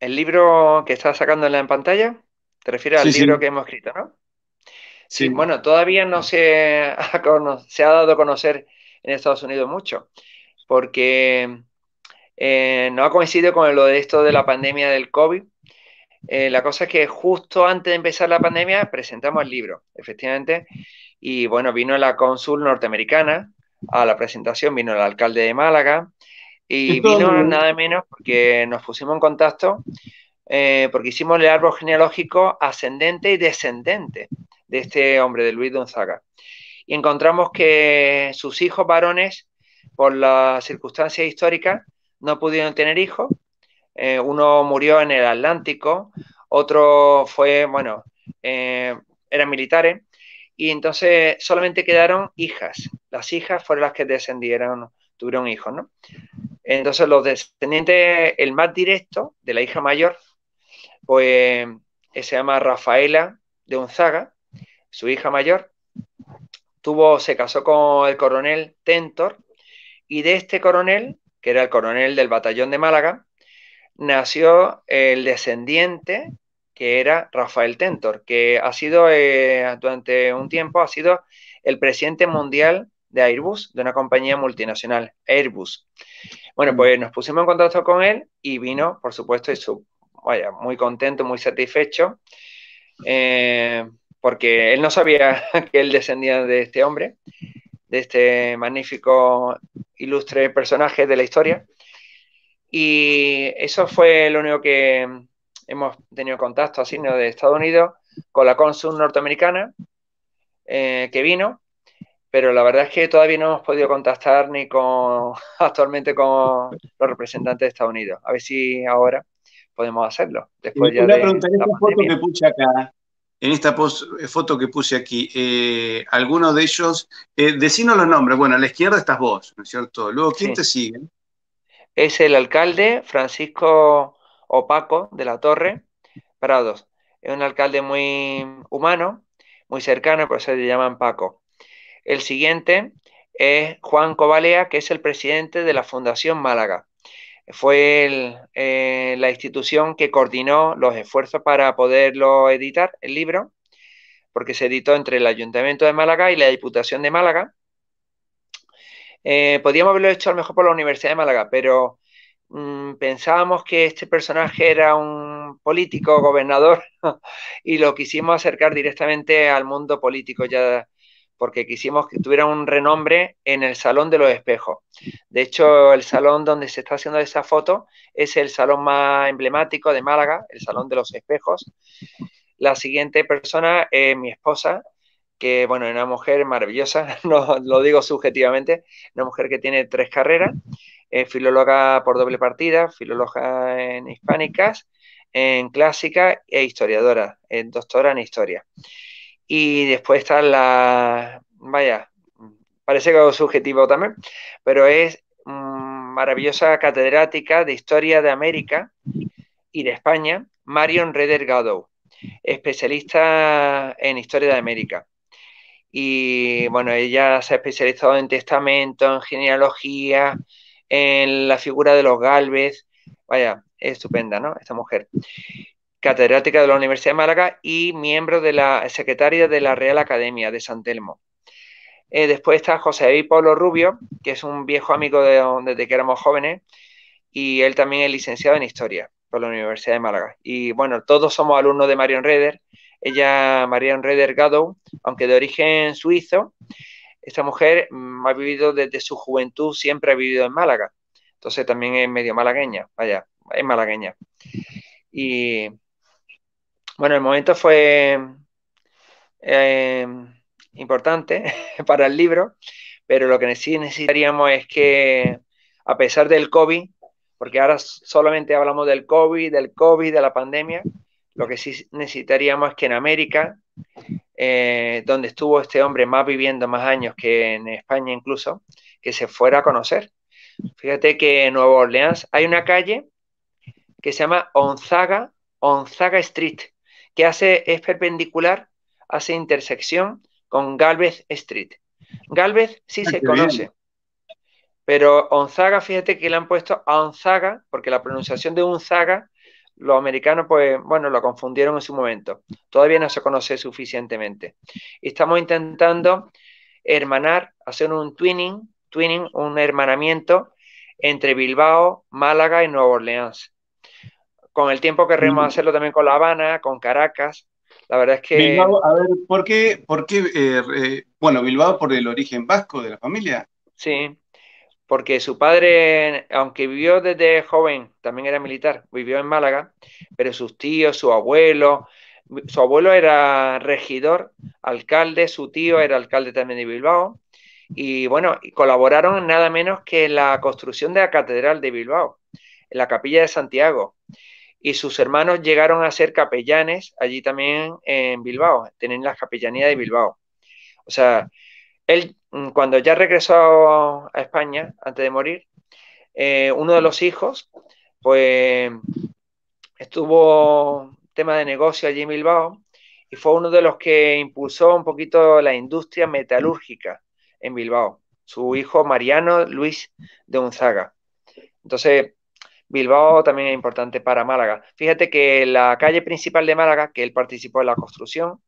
El libro que estás sacando en la pantalla, te refieres al libro que hemos escrito, ¿no? Sí. Bueno, todavía no se ha, se ha dado a conocer en Estados Unidos mucho, porque eh, no ha coincidido con lo de esto de la pandemia del COVID. Eh, la cosa es que justo antes de empezar la pandemia presentamos el libro, efectivamente, y bueno, vino la cónsul norteamericana a la presentación, vino el alcalde de Málaga, y vino nada menos porque nos pusimos en contacto, eh, porque hicimos el árbol genealógico ascendente y descendente de este hombre, de Luis Gonzaga. Y encontramos que sus hijos varones, por las circunstancias históricas, no pudieron tener hijos. Eh, uno murió en el Atlántico, otro fue, bueno, eh, eran militares, y entonces solamente quedaron hijas. Las hijas fueron las que descendieron, tuvieron hijos, ¿no? Entonces, los descendientes, el más directo de la hija mayor, pues se llama Rafaela de Unzaga, su hija mayor, tuvo, se casó con el coronel Tentor, y de este coronel, que era el coronel del batallón de Málaga, nació el descendiente que era Rafael Tentor, que ha sido eh, durante un tiempo ha sido el presidente mundial de Airbus, de una compañía multinacional, Airbus. Bueno, pues nos pusimos en contacto con él y vino, por supuesto, y su, vaya, muy contento, muy satisfecho, eh, porque él no sabía que él descendía de este hombre, de este magnífico, ilustre personaje de la historia. Y eso fue lo único que hemos tenido contacto así, ¿no? De Estados Unidos con la cónsul norteamericana eh, que vino, pero la verdad es que todavía no hemos podido contactar ni con actualmente con los representantes de Estados Unidos. A ver si ahora podemos hacerlo. Después ya de en esta foto que puse acá, en esta foto que puse aquí, eh, algunos de ellos, eh, decinos los nombres. Bueno, a la izquierda estás vos, ¿no es cierto? Luego, ¿quién te sigue? Es el alcalde Francisco Opaco de la Torre Prados. Es un alcalde muy humano, muy cercano, por eso se llaman Paco. El siguiente es Juan Cobalea, que es el presidente de la Fundación Málaga. Fue eh, la institución que coordinó los esfuerzos para poderlo editar, el libro, porque se editó entre el Ayuntamiento de Málaga y la Diputación de Málaga. Eh, podríamos haberlo hecho a lo mejor por la Universidad de Málaga, pero Mm, pensábamos que este personaje era un político, gobernador, y lo quisimos acercar directamente al mundo político ya, porque quisimos que tuviera un renombre en el Salón de los Espejos. De hecho, el salón donde se está haciendo esa foto es el salón más emblemático de Málaga, el Salón de los Espejos. La siguiente persona es mi esposa, que bueno, es una mujer maravillosa, no lo digo subjetivamente, una mujer que tiene tres carreras filóloga por doble partida, filóloga en hispánicas, en clásica e historiadora, doctora en historia. Y después está la, vaya, parece que es subjetivo también, pero es maravillosa catedrática de historia de América y de España, Marion Reder Gadow, especialista en historia de América. Y bueno, ella se ha especializado en testamento, en genealogía, en la figura de los Galvez. Vaya, estupenda, ¿no? Esta mujer. Catedrática de la Universidad de Málaga y miembro de la secretaria de la Real Academia de San Telmo. Eh, después está José David Pablo Rubio, que es un viejo amigo de, desde que éramos jóvenes, y él también es licenciado en Historia por la Universidad de Málaga. Y bueno, todos somos alumnos de Marion Reder. Ella, Marion Reder Gadow, aunque de origen suizo, esta mujer mm, ha vivido desde su juventud, siempre ha vivido en Málaga. Entonces también es medio malagueña, vaya, es malagueña. Y bueno, el momento fue eh, importante para el libro, pero lo que sí necesitaríamos es que, a pesar del COVID, porque ahora solamente hablamos del COVID, del COVID, de la pandemia, lo que sí necesitaríamos es que en América eh, donde estuvo este hombre más viviendo más años que en España incluso, que se fuera a conocer. Fíjate que en Nueva Orleans hay una calle que se llama Onzaga, Onzaga Street, que hace, es perpendicular, hace intersección con Galvez Street. Galvez sí ah, se conoce, pero Onzaga, fíjate que le han puesto a Onzaga, porque la pronunciación de Onzaga los americanos, pues, bueno, lo confundieron en su momento. Todavía no se conoce suficientemente. Estamos intentando hermanar, hacer un twinning, twinning, un hermanamiento entre Bilbao, Málaga y Nueva Orleans. Con el tiempo queremos hacerlo también con La Habana, con Caracas. La verdad es que... Bilbao, a ver, ¿por qué, por qué eh, eh, bueno, Bilbao por el origen vasco de la familia? Sí, porque su padre, aunque vivió desde joven, también era militar, vivió en Málaga, pero sus tíos, su abuelo, su abuelo era regidor, alcalde, su tío era alcalde también de Bilbao, y bueno, colaboraron nada menos que en la construcción de la Catedral de Bilbao, en la Capilla de Santiago, y sus hermanos llegaron a ser capellanes allí también en Bilbao, tienen la capellanía de Bilbao. O sea, él, mm, cuando ya regresó a España, antes de morir, eh, uno de los hijos, pues estuvo tema de negocio allí en Bilbao y fue uno de los que impulsó un poquito la industria metalúrgica en Bilbao, su hijo Mariano Luis de Unzaga. Entonces, Bilbao también es importante para Málaga. Fíjate que la calle principal de Málaga, que él participó en la construcción,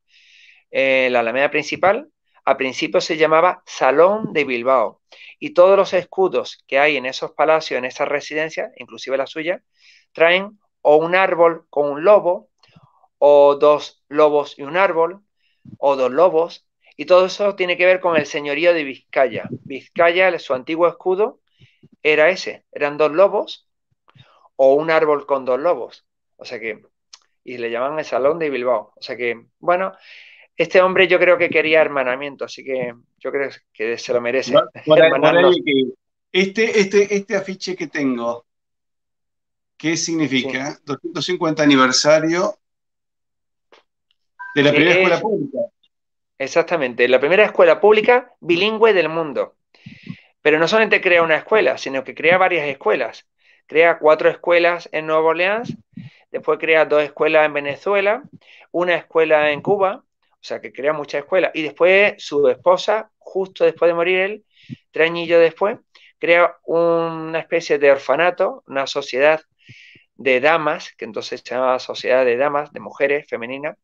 eh, la Alameda principal, al principio se llamaba Salón de Bilbao. Y todos los escudos que hay en esos palacios, en esas residencias, inclusive la suya, traen o un árbol con un lobo, o dos lobos y un árbol, o dos lobos, y todo eso tiene que ver con el señorío de Vizcaya. Vizcaya, su antiguo escudo, era ese, eran dos lobos o un árbol con dos lobos. O sea que, y le llaman el Salón de Bilbao. O sea que, bueno, este hombre yo creo que quería hermanamiento, así que yo creo que se lo merece. este, este, este afiche que tengo, ¿qué significa? 250 aniversario de la primera escuela pública. Exactamente, la primera escuela pública bilingüe del mundo. Pero no solamente crea una escuela, sino que crea varias escuelas. Crea cuatro escuelas en Nueva Orleans, después crea dos escuelas en Venezuela, una escuela en Cuba, o sea que crea muchas escuelas. Y después su esposa, justo después de morir él, tres añillos después, crea una especie de orfanato, una sociedad de damas, que entonces se llamaba Sociedad de Damas, de Mujeres Femeninas,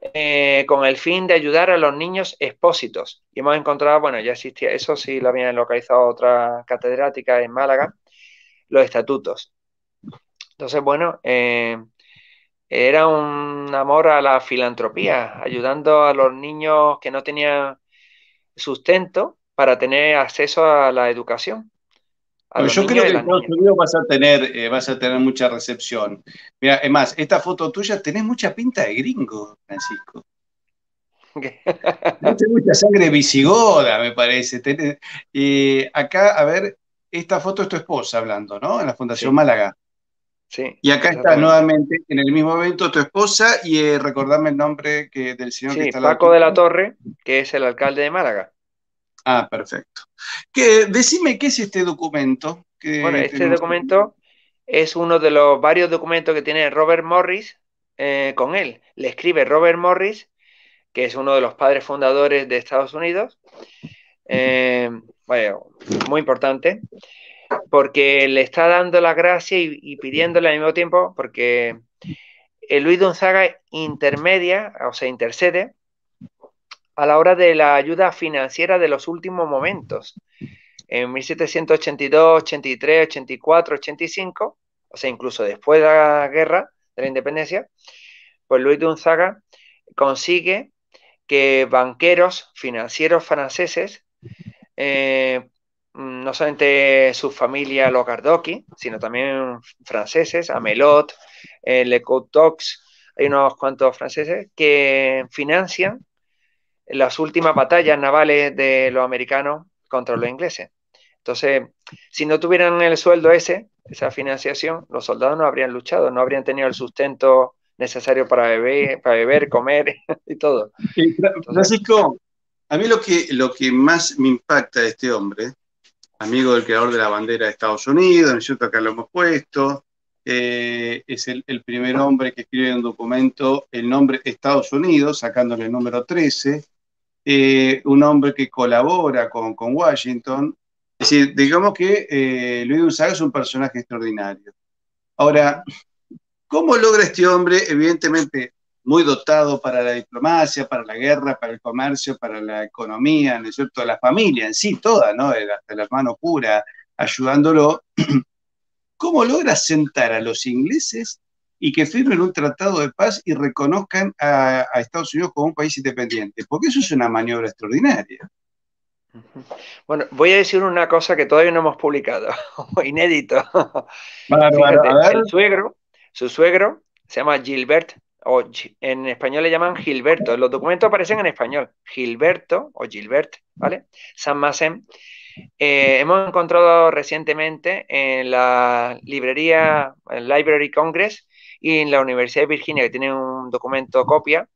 eh, con el fin de ayudar a los niños expósitos. Y hemos encontrado, bueno, ya existía, eso sí lo habían localizado otra catedrática en Málaga, los estatutos. Entonces, bueno, eh, era un amor a la filantropía, ayudando a los niños que no tenían sustento para tener acceso a la educación yo creo que en Estados Unidos vas a tener, eh, vas a tener mucha recepción. Mira, es más, esta foto tuya tenés mucha pinta de gringo, Francisco. Tenés mucha sangre visigoda, me parece. Y acá, a ver, esta foto es tu esposa hablando, ¿no? En la Fundación Málaga. Sí. Y acá está nuevamente en el mismo evento tu esposa y eh, recordame el nombre que, del señor que está Paco de la Torre, que es el alcalde de Málaga. Ah, perfecto. Que, decime qué es este documento. bueno, este documento es uno de los varios documentos que tiene Robert Morris eh, con él. Le escribe Robert Morris, que es uno de los padres fundadores de Estados Unidos. Eh, muy importante, porque le está dando la gracia y, pidiéndole al mismo tiempo, porque Luis Gonzaga intermedia, o sea, intercede a la hora de la ayuda financiera de los últimos momentos. En 1782, 83, 84, 85, o sea, incluso después de la guerra de la independencia, pues Luis de Unzaga consigue que banqueros financieros franceses, eh, no solamente su familia los sino también franceses, Amelot, eh, Le Coutox, hay unos cuantos franceses que financian las últimas batallas navales de los americanos contra los ingleses. Entonces, si no tuvieran el sueldo ese, esa financiación, los soldados no habrían luchado, no habrían tenido el sustento necesario para beber, para beber comer y todo. Francisco, a mí lo que, lo que más me impacta de este hombre, amigo del creador de la bandera de Estados Unidos, ¿no es cierto? Acá lo hemos puesto, eh, es el, primer hombre que escribe en un documento el nombre Estados Unidos, sacándole el número 13, eh, un hombre que colabora con, Washington. Es decir, digamos que eh, Luis Gonzaga es un personaje extraordinario. Ahora, ¿cómo logra este hombre, evidentemente muy dotado para la diplomacia, para la guerra, para el comercio, para la economía, ¿no es cierto? La familia en sí, toda, ¿no? Hasta el hermano cura ayudándolo. ¿Cómo logra sentar a los ingleses y que firmen un tratado de paz y reconozcan a, Estados Unidos como un país independiente, porque eso es una maniobra extraordinaria. Bueno, voy a decir una cosa que todavía no hemos publicado, inédito. El suegro, su suegro se llama Gilbert, o en español le llaman Gilberto, los documentos aparecen en español, Gilberto o Gilbert, ¿vale? San Masen. Eh, hemos encontrado recientemente en la librería, el Library Congress, y en la Universidad de Virginia, que tiene un documento copia,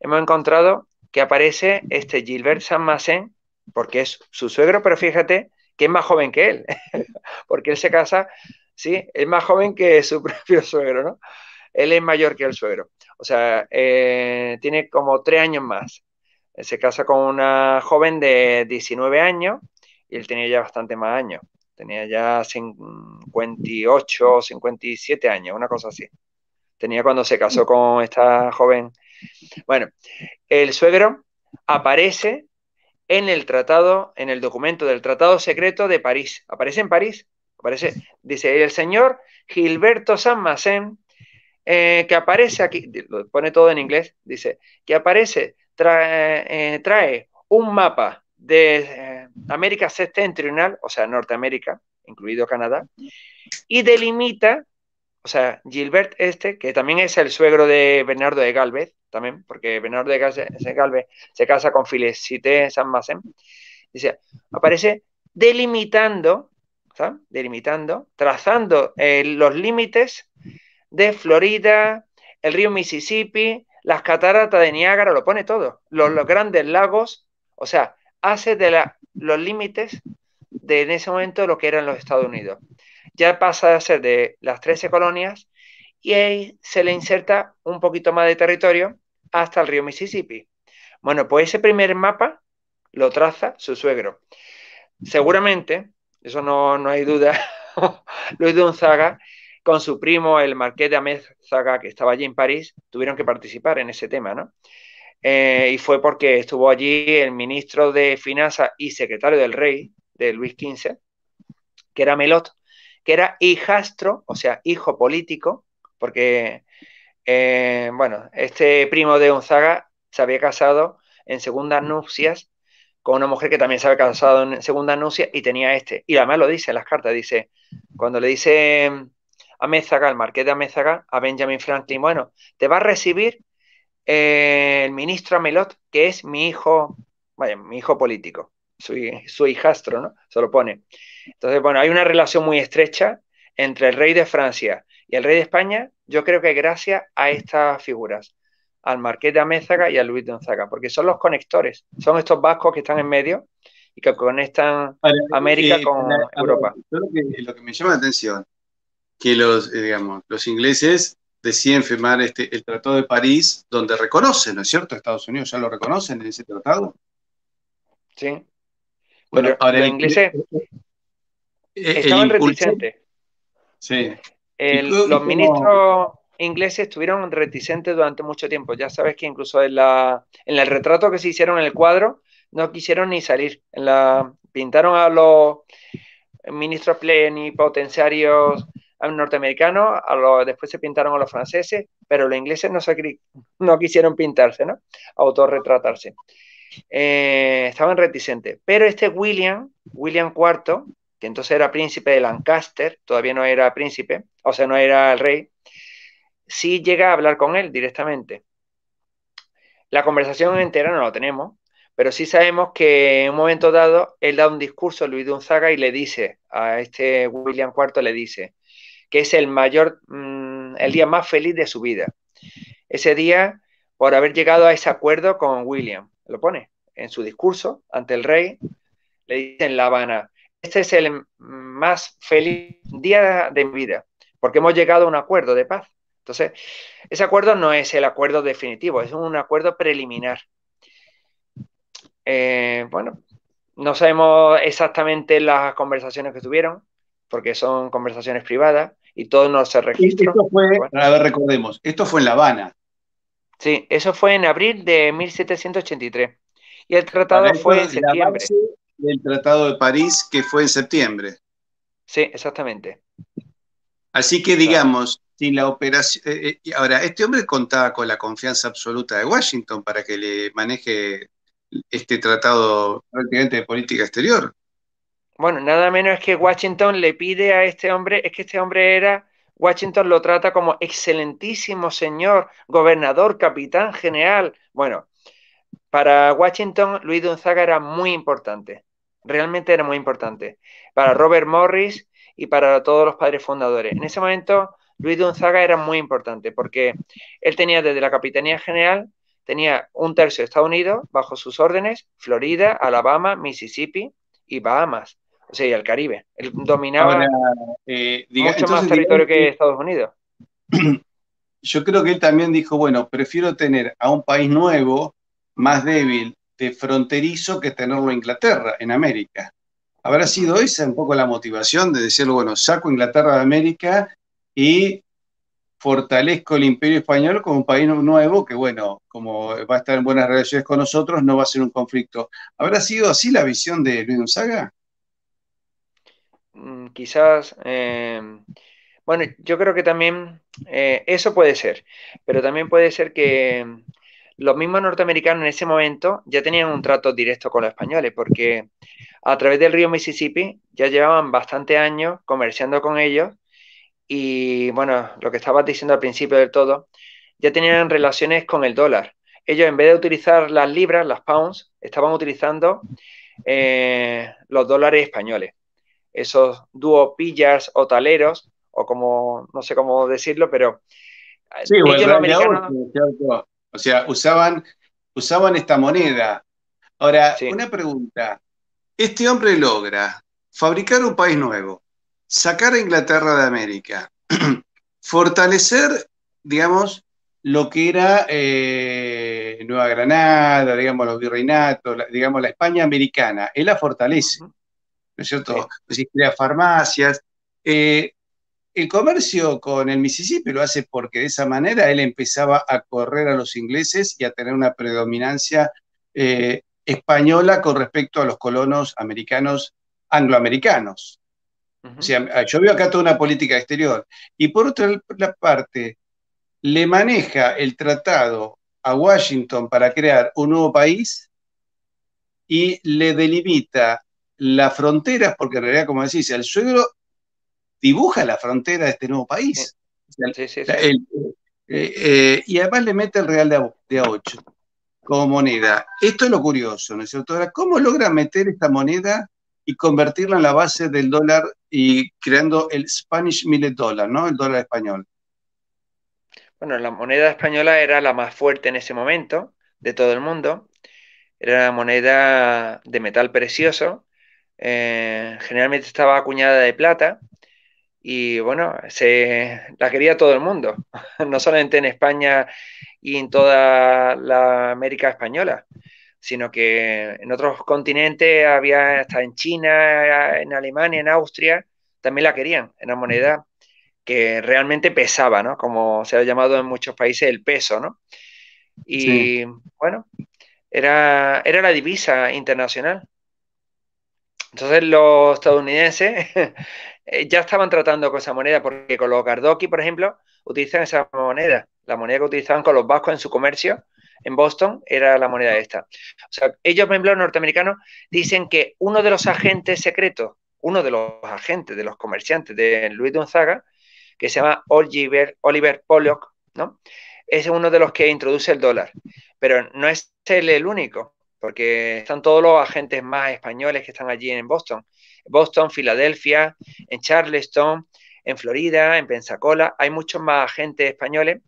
hemos encontrado que aparece este Gilbert Saint-Massen, porque es su suegro, pero fíjate que es más joven que él, porque él se casa, sí, es más joven que su propio suegro, ¿no? Él es mayor que el suegro, o sea, eh, tiene como tres años más. Se casa con una joven de 19 años y él tenía ya bastante más años, tenía ya 58 o 57 años, una cosa así tenía cuando se casó con esta joven. Bueno, el suegro aparece en el tratado, en el documento del Tratado Secreto de París. Aparece en París. Aparece, dice el señor Gilberto San Massén, eh, que aparece aquí, lo pone todo en inglés, dice, que aparece, trae, eh, trae un mapa de eh, América Septentrional, o sea, Norteamérica, incluido Canadá, y delimita, o sea, Gilbert este, que también es el suegro de Bernardo de Galvez, también, porque Bernardo de Galvez se casa con Felicité San Massén, dice, aparece delimitando, delimitando, trazando los límites de Florida, el río Mississippi, las cataratas de Niágara, lo pone todo, los, grandes lagos, o sea, hace de los límites de en ese momento lo que eran los Estados Unidos. Ya pasa a ser de las 13 colonias y ahí se le inserta un poquito más de territorio hasta el río Mississippi. Bueno, pues ese primer mapa lo traza su suegro. Seguramente, eso no, hay duda, Luis de Unzaga, con su primo, el marqués de Amézaga, que estaba allí en París, tuvieron que participar en ese tema, ¿no? Eh, y fue porque estuvo allí el ministro de Finanzas y secretario del rey, de Luis XV, que era Melot, que era hijastro, o sea, hijo político, porque, eh, bueno, este primo de Gonzaga se había casado en segundas nupcias con una mujer que también se había casado en segundas nupcias y tenía este. Y además lo dice en las cartas, dice, cuando le dice a Mézaga, al marqués de Amézaga, a Benjamin Franklin, bueno, te va a recibir eh, el ministro Amelot, que es mi hijo, vaya, mi hijo político su, hijastro, ¿no? Se lo pone. Entonces, bueno, hay una relación muy estrecha entre el rey de Francia y el rey de España, yo creo que gracias a estas figuras, al marqués de Amézaga y a Luis de Gonzaga, porque son los conectores, son estos vascos que están en medio y que conectan América eh, con Europa. Lo que, lo que, me llama la atención, que los, eh, digamos, los ingleses deciden firmar este, el Tratado de París, donde reconocen, ¿no es cierto? Estados Unidos ya lo reconocen en ese tratado. Sí. Bueno, ahora los ingleses estaban reticentes. Sí. los ministros ingleses estuvieron reticentes durante mucho tiempo. Ya sabes que incluso en, la, en el retrato que se hicieron en el cuadro no quisieron ni salir. En la, pintaron a los ministros plenipotenciarios norteamericanos, a los, después se pintaron a los franceses, pero los ingleses no, se, no quisieron pintarse, ¿no? Autorretratarse. Eh, estaban reticentes. Pero este William, William IV, que entonces era príncipe de Lancaster, todavía no era príncipe, o sea, no era el rey, sí llega a hablar con él directamente. La conversación entera no la tenemos, pero sí sabemos que en un momento dado él da un discurso a Luis de Unzaga y le dice a este William IV, le dice que es el mayor, mm, el día más feliz de su vida. Ese día, por haber llegado a ese acuerdo con William lo pone en su discurso ante el rey, le dice en La Habana, este es el más feliz día de mi vida, porque hemos llegado a un acuerdo de paz. Entonces, ese acuerdo no es el acuerdo definitivo, es un acuerdo preliminar. Eh, bueno, no sabemos exactamente las conversaciones que tuvieron, porque son conversaciones privadas y todo no se registra. Esto fue, a ver, recordemos, esto fue en La Habana. Sí, eso fue en abril de 1783. Y el tratado fue en septiembre. El tratado de París, que fue en septiembre. Sí, exactamente. Así que digamos, sin la operación. Eh, eh, ahora, este hombre contaba con la confianza absoluta de Washington para que le maneje este tratado prácticamente de política exterior. Bueno, nada menos es que Washington le pide a este hombre, es que este hombre era Washington lo trata como excelentísimo señor, gobernador, capitán general. Bueno, para Washington, Luis Gonzaga era muy importante. Realmente era muy importante. Para Robert Morris y para todos los padres fundadores. En ese momento, Luis Gonzaga era muy importante porque él tenía desde la Capitanía General, tenía un tercio de Estados Unidos bajo sus órdenes, Florida, Alabama, Mississippi y Bahamas o sea, y el Caribe. Él dominaba eh, mucho más territorio que Estados Unidos. Yo creo que él también dijo, bueno, prefiero tener a un país nuevo, más débil, de fronterizo, que tenerlo en Inglaterra, en América. ¿Habrá sido esa un poco la motivación de decirlo, bueno, saco Inglaterra de América y fortalezco el imperio español como un país nuevo que, bueno, como va a estar en buenas relaciones con nosotros, no va a ser un conflicto. ¿Habrá sido así la visión de Luis Gonzaga? Mm, quizás, eh, bueno, yo creo que también eh, eso puede ser, pero también puede ser que los mismos norteamericanos en ese momento ya tenían un trato directo con los españoles, porque a través del río Mississippi ya llevaban bastante años comerciando con ellos y bueno, lo que estabas diciendo al principio del todo, ya tenían relaciones con el dólar. Ellos en vez de utilizar las libras, las pounds, estaban utilizando eh, los dólares españoles. Esos dúo pillas o taleros, o como, no sé cómo decirlo, pero... Sí, o, o sea, usaban, usaban esta moneda. Ahora, una pregunta. Este hombre logra fabricar un país nuevo, sacar a Inglaterra de América, fortalecer, digamos, lo que era eh, Nueva Granada, digamos, los virreinatos, digamos, la España americana. Él la fortalece, ¿no es cierto? Sí. crea farmacias. Eh, el comercio con el Mississippi lo hace porque de esa manera él empezaba a correr a los ingleses y a tener una predominancia eh, española con respecto a los colonos americanos angloamericanos. O sea, yo veo acá toda una política exterior. Y por otra parte, le maneja el tratado a Washington para crear un nuevo país y le delimita las fronteras, porque en realidad, como decís, el suegro dibuja la frontera de este nuevo país. Sí, sí, sí, el, eh, eh, y además le mete el real de a, de a 8 como moneda. Esto es lo curioso, ¿no es cierto? Ahora, ¿cómo logra meter esta moneda y convertirla en la base del dólar y creando el Spanish Millet Dollar, ¿no? El dólar español. Bueno, la moneda española era la más fuerte en ese momento de todo el mundo. Era una moneda de metal precioso. Eh, generalmente estaba acuñada de plata. Y bueno, se la quería todo el mundo, no solamente en España y en toda la América española sino que en otros continentes había, hasta en China, en Alemania, en Austria, también la querían, en una moneda que realmente pesaba, ¿no? Como se ha llamado en muchos países el peso, ¿no? Y bueno, era, era la divisa internacional. Entonces los estadounidenses ya estaban tratando con esa moneda, porque con los Gardoki, por ejemplo, utilizan esa moneda, la moneda que utilizaban con los vascos en su comercio, en Boston era la moneda esta. O sea, ellos, por ejemplo, norteamericanos, dicen que uno de los agentes secretos, uno de los agentes de los comerciantes de Luis Gonzaga, que se llama Oliver, Oliver Pollock, ¿no? Es uno de los que introduce el dólar. Pero no es él el único, porque están todos los agentes más españoles que están allí en Boston. Boston, Filadelfia, en Charleston, en Florida, en Pensacola, hay muchos más agentes españoles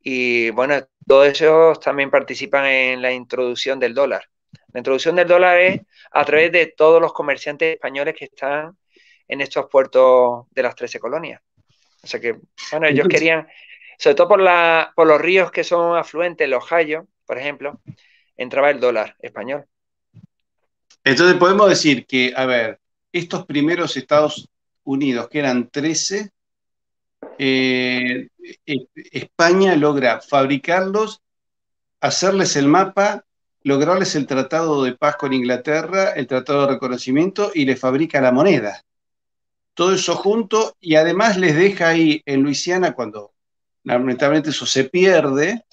y bueno, todos ellos también participan en la introducción del dólar. La introducción del dólar es a través de todos los comerciantes españoles que están en estos puertos de las 13 colonias. O sea que, bueno, ellos querían, sobre todo por, la, por los ríos que son afluentes, los Ohio, por ejemplo, entraba el dólar español. Entonces podemos decir que, a ver, estos primeros Estados Unidos, que eran 13, eh, España logra fabricarlos, hacerles el mapa, lograrles el tratado de paz con Inglaterra, el tratado de reconocimiento y les fabrica la moneda. Todo eso junto y además les deja ahí en Luisiana cuando lamentablemente eso se pierde,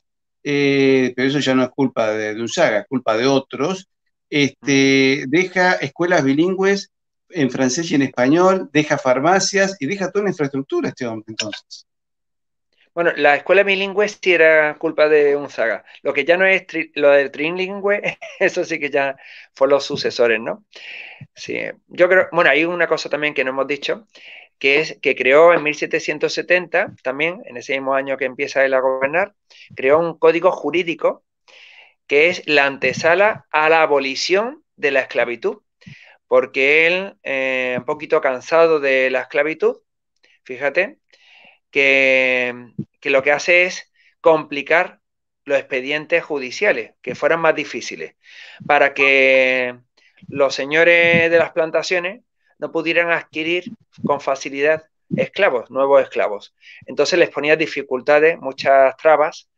eh, pero eso ya no es culpa de, de es culpa de otros, este, deja escuelas bilingües en francés y en español, deja farmacias y deja toda una infraestructura este hombre entonces. Bueno, la escuela bilingüe sí era culpa de Unzaga. Lo que ya no es lo del trilingüe, eso sí que ya fue los sucesores, ¿no? Sí, yo creo, bueno, hay una cosa también que no hemos dicho, que es que creó en 1770, también, en ese mismo año que empieza él a gobernar, creó un código jurídico que es la antesala a la abolición de la esclavitud. Porque él, eh, un poquito cansado de la esclavitud, fíjate, que, lo que hace es complicar los expedientes judiciales, que fueran más difíciles, para que los señores de las plantaciones no pudieran adquirir con facilidad esclavos, nuevos esclavos. Entonces les ponía dificultades, muchas trabas,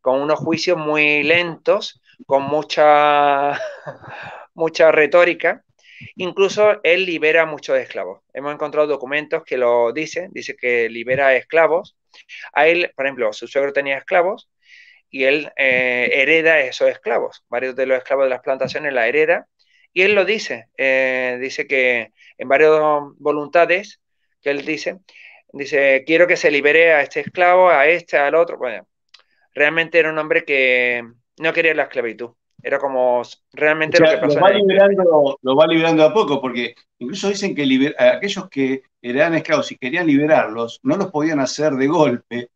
con unos juicios muy lentos, con mucha, mucha retórica. Incluso él libera a muchos esclavos. Hemos encontrado documentos que lo dicen, dice que libera esclavos. A él, por ejemplo, su suegro tenía esclavos y él eh, hereda esos esclavos. Varios de los esclavos de las plantaciones la hereda y él lo dice. Eh, dice que en varias voluntades que él dice, dice, quiero que se libere a este esclavo, a este, al otro. Bueno, realmente era un hombre que no quería la esclavitud. Era como realmente lo que pasó. Lo va, liberando, lo va liberando a poco, porque incluso dicen que aquellos que eran esclavos y querían liberarlos, no los podían hacer de golpe,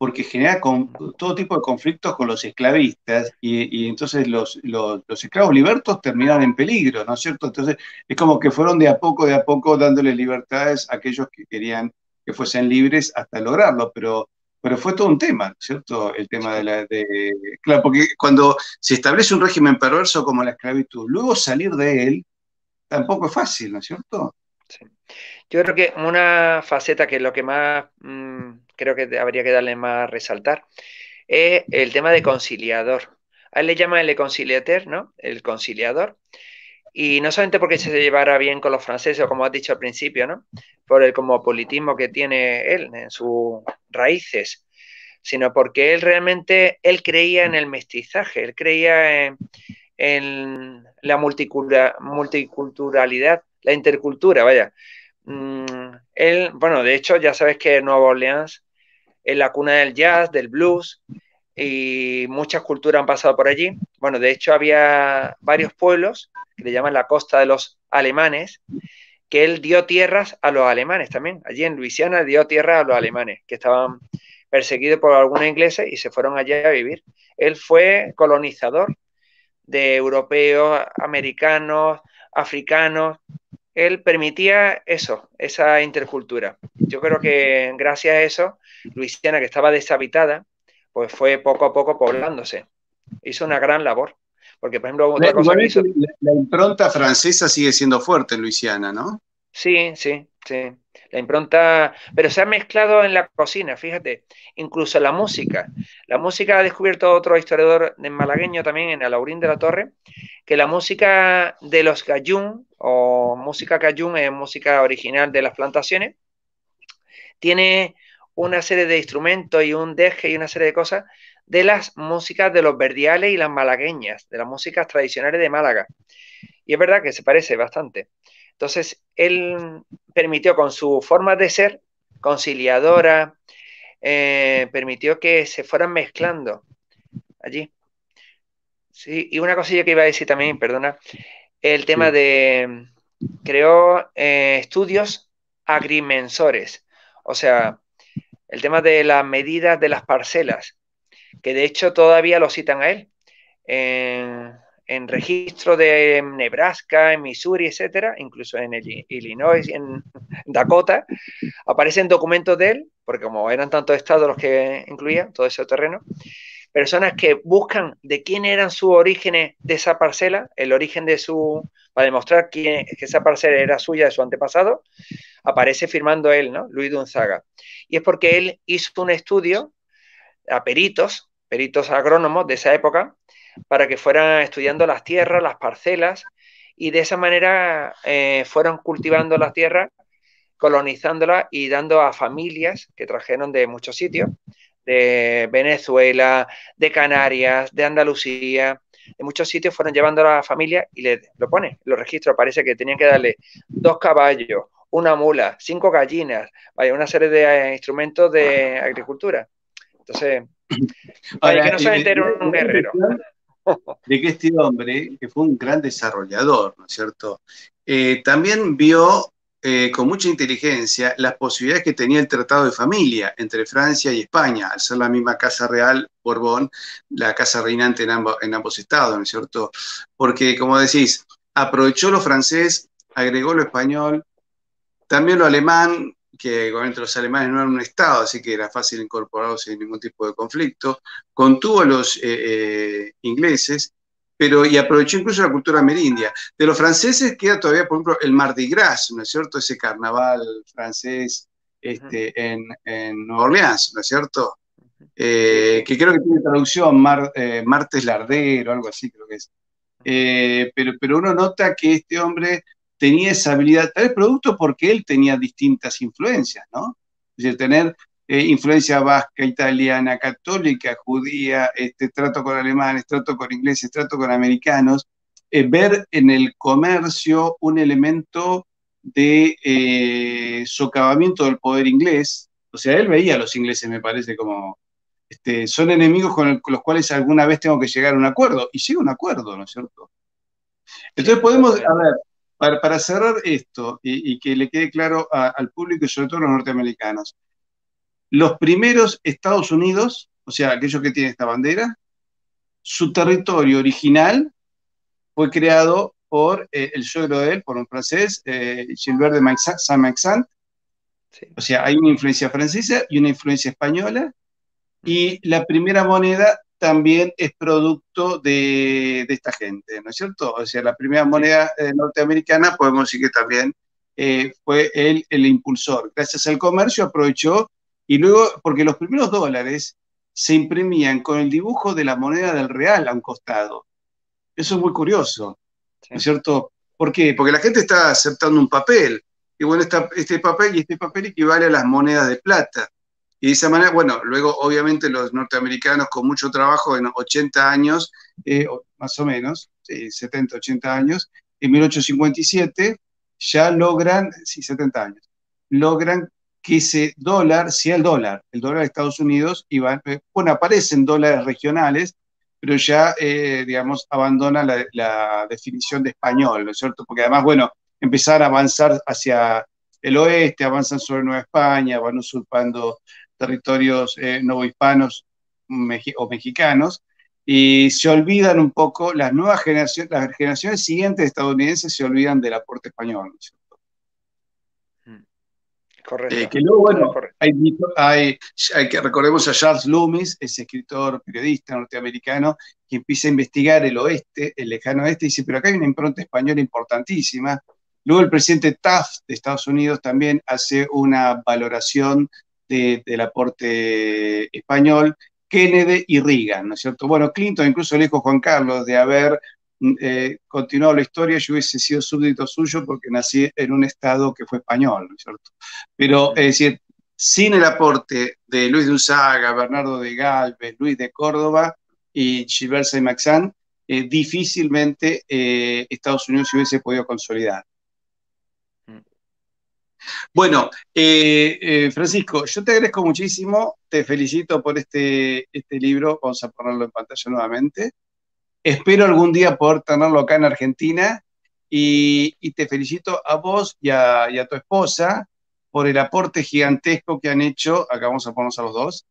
porque genera todo tipo de conflictos con los esclavistas, y, entonces los, esclavos libertos terminan en peligro, ¿no es cierto? Entonces es como que fueron de a poco, de a poco dándoles libertades a aquellos que querían que fuesen libres hasta lograrlo, pero pero fue todo un tema, ¿cierto? El tema de la... De, claro, porque cuando se establece un régimen perverso como la esclavitud, luego salir de él tampoco es fácil, ¿no es cierto? Sí. Yo creo que una faceta que es lo que más mm, creo que habría que darle más resaltar es el tema de conciliador. A él le llaman el conciliateur, ¿no? El conciliador. Y no solamente porque se llevara bien con los franceses, como has dicho al principio, ¿no? Por el como politismo que tiene él en sus raíces, sino porque él realmente, él creía en el mestizaje, él creía en, la multiculturalidad, la intercultura, vaya. Mm, él, bueno, de hecho, ya sabes que Nueva Orleans es la cuna del jazz, del blues, y muchas culturas han pasado por allí. Bueno, de hecho había varios pueblos que le llaman la costa de los alemanes, que él dio tierras a los alemanes también. Allí en Luisiana dio tierras a los alemanes, que estaban perseguidos por algunos ingleses y se fueron allá a vivir. Él fue colonizador de europeos, americanos, africanos. Él permitía eso, esa intercultura. Yo creo que gracias a eso, Luisiana, que estaba deshabitada, pues fue poco a poco poblándose. Hizo una gran labor. Porque, por ejemplo, otra cosa que hizo... la, impronta francesa sigue siendo fuerte en Luisiana, ¿no? Sí, sí, sí. La impronta, pero se ha mezclado en la cocina, fíjate, incluso la música. La música ha descubierto otro historiador malagueño también, en Alaurín de la Torre, que la música de los gallún, o música cayún es música original de las plantaciones, tiene una serie de instrumentos y un deje y una serie de cosas de las músicas de los verdiales y las malagueñas, de las músicas tradicionales de Málaga. Y es verdad que se parece bastante. Entonces, él permitió con su forma de ser conciliadora, eh, permitió que se fueran mezclando allí. Sí, y una cosilla que iba a decir también, perdona, el tema de, creó eh, estudios agrimensores, o sea, el tema de las medidas de las parcelas, que de hecho todavía lo citan a él. En, registro de Nebraska, en Missouri, etcétera, incluso en Illinois y en Dakota, aparecen documentos de él, porque como eran tantos estados los que incluía todo ese terreno, personas que buscan de quién eran sus orígenes de esa parcela, el origen de su, para demostrar que esa parcela era suya de su antepasado, aparece firmando él, ¿no? Luis Dunzaga. Y es porque él hizo un estudio a peritos, peritos agrónomos de esa época, para que fueran estudiando las tierras, las parcelas, y de esa manera eh, fueron cultivando las tierras, colonizándolas y dando a familias que trajeron de muchos sitios, de Venezuela, de Canarias, de Andalucía, de muchos sitios fueron llevando a la familia y le lo pone, los registros, parece que tenían que darle dos caballos, una mula, cinco gallinas, vaya, una serie de eh, instrumentos de agricultura. Entonces, para que no era un guerrero. De que este hombre, que fue un gran desarrollador, ¿no es cierto? Eh, también vio eh, con mucha inteligencia las posibilidades que tenía el tratado de familia entre Francia y España, al ser la misma Casa Real, Borbón, la casa reinante en, ambos, en ambos estados, ¿no es cierto? Porque, como decís, aprovechó lo francés, agregó lo español, también lo alemán, que obviamente los alemanes no eran un Estado, así que era fácil incorporarlos sin ningún tipo de conflicto, contuvo a los eh, eh, ingleses, pero y aprovechó incluso la cultura merindia. De los franceses queda todavía, por ejemplo, el Mardi Gras, ¿no es cierto? Ese carnaval francés este, en, Nueva Orleans, ¿no es cierto? Eh, que creo que tiene traducción eh, Martes Lardero, algo así creo que es. Eh, pero, pero uno nota que este hombre tenía esa habilidad, tal vez producto porque él tenía distintas influencias, ¿no? Es decir, tener influencia vasca, italiana, católica, judía, este, trato con alemanes, trato con ingleses, trato con americanos, ver en el comercio un elemento de eh, socavamiento del poder inglés. O sea, él veía a los ingleses, me parece, como este, son enemigos con, los cuales alguna vez tengo que llegar a un acuerdo. Y llega a un acuerdo, ¿no es cierto? Entonces podemos, a ver, para, cerrar esto y, que le quede claro al público y sobre todo a los norteamericanos, los primeros Estados Unidos, o sea, aquellos que tienen esta bandera, su territorio original fue creado por eh, el suegro de él, por un francés, eh, Gilbert de Saint-Maxent. O sea, hay una influencia francesa y una influencia española. Y la primera moneda también es producto de, esta gente, ¿no es cierto? O sea, la primera moneda eh, norteamericana, podemos decir que también fue él el impulsor. Gracias al comercio aprovechó y luego, porque los primeros dólares se imprimían con el dibujo de la moneda del real a un costado. Eso es muy curioso. ¿no es cierto? ¿Por qué? Porque la gente está aceptando un papel. Y bueno, este papel y este papel equivale a las monedas de plata. Y de esa manera, bueno, luego obviamente los norteamericanos con mucho trabajo en 80 años, eh, más o menos, 70, 80 años, en 1857 ya logran, sí, 70 años, logran que ese dólar sea el dólar, el dólar de Estados Unidos, y eh, bueno, aparecen dólares regionales, pero ya, eh, digamos, abandona la, definición de español, ¿no es cierto? Porque además, bueno, empezar a avanzar hacia el oeste, avanzan sobre Nueva España, van usurpando territorios eh, novohispanos o mexicanos, y se olvidan un poco, las nuevas generaciones, las generaciones siguientes estadounidenses se olvidan del aporte español, ¿no es cierto? Correcto. Eh, que luego, bueno, hay, que recordemos a Charles Loomis, ese escritor, periodista norteamericano, que empieza a investigar el oeste, el lejano oeste, y dice, pero acá hay una impronta española importantísima. Luego el presidente Taft de Estados Unidos también hace una valoración del aporte español, Kennedy y Reagan, ¿no es cierto? Bueno, Clinton incluso le dijo Juan Carlos de haber eh, continuado la historia, yo hubiese sido súbdito suyo porque nací en un estado que fue español, ¿no es cierto? Pero, es decir, sin el aporte de Luis de Unzaga, Bernardo de Galvez, Luis de Córdoba y Gilbert Saint-Maxan, eh, difícilmente eh, Estados Unidos se hubiese podido consolidar. Bueno, Francisco, yo te agradezco muchísimo, te felicito por este, este libro, vamos a ponerlo en pantalla nuevamente. Espero algún día poder tenerlo acá en Argentina y, te felicito a vos y a, tu esposa por el aporte gigantesco que han hecho, acá vamos a ponernos a los dos,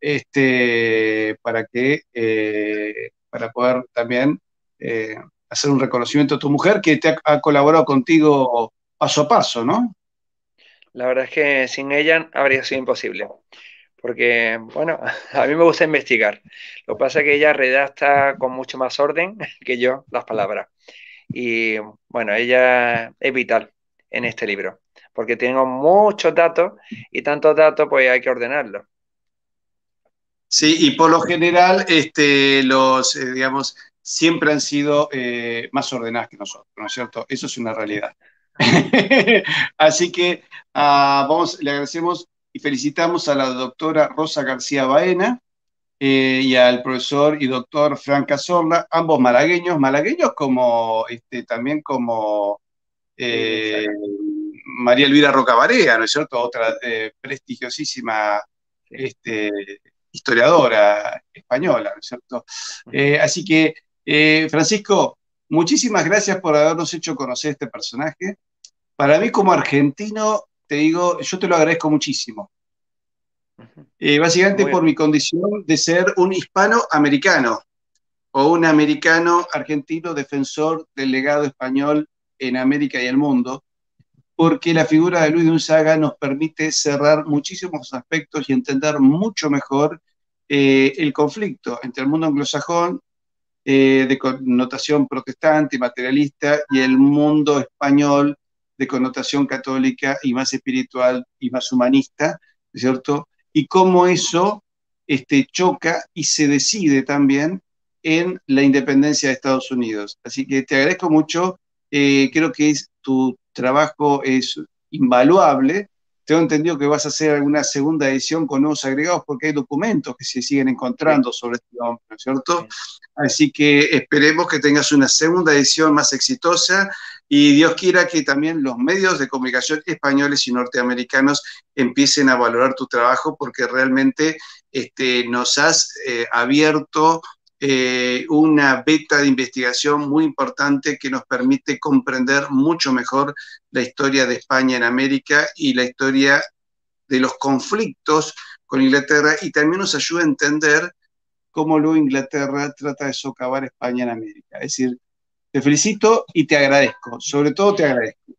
este, para que eh, para poder también eh, hacer un reconocimiento a tu mujer que te ha, colaborado contigo paso a paso, ¿no? La verdad es que sin ella habría sido imposible porque, bueno, a mí me gusta investigar. Lo que pasa es que ella redacta con mucho más orden que yo las palabras. Y, bueno, ella es vital en este libro, porque tengo muchos datos y tantos datos, pues hay que ordenarlos. Sí, y por lo general, este, los, eh, digamos, siempre han sido eh, más ordenadas que nosotros, ¿no es cierto? Eso es una realidad. Así que ah, vamos, le agradecemos y felicitamos a la doctora Rosa García Baena eh, y al profesor y doctor Frank Cazorla, ambos malagueños, malagueños como este, también como eh, María Elvira Rocabarea, ¿no es cierto? Otra eh, prestigiosísima este, historiadora española, ¿no es cierto? así que, Francisco, muchísimas gracias por habernos hecho conocer este personaje. Para mí como argentino te digo, yo te lo agradezco muchísimo. Eh, básicamente por mi condición de ser un hispanoamericano o un americano argentino defensor del legado español en América y el mundo, porque la figura de Luis de Unzaga nos permite cerrar muchísimos aspectos y entender mucho mejor eh, el conflicto entre el mundo anglosajón eh, de connotación protestante y materialista y el mundo español de connotación católica y más espiritual y más humanista, ¿cierto? Y cómo eso este, choca y se decide también en la independencia de Estados Unidos. Así que te agradezco mucho, eh, creo que tu trabajo es invaluable. Tengo entendido que vas a hacer alguna segunda edición con nuevos agregados porque hay documentos que se siguen encontrando sobre este hombre, ¿no es cierto? Así que esperemos que tengas una segunda edición más exitosa y Dios quiera que también los medios de comunicación españoles y norteamericanos empiecen a valorar tu trabajo porque realmente este, nos has eh, abierto eh, una beta de investigación muy importante que nos permite comprender mucho mejor la historia de España en América y la historia de los conflictos con Inglaterra y también nos ayuda a entender cómo luego Inglaterra trata de socavar España en América. Es decir, te felicito y te agradezco, sobre todo te agradezco.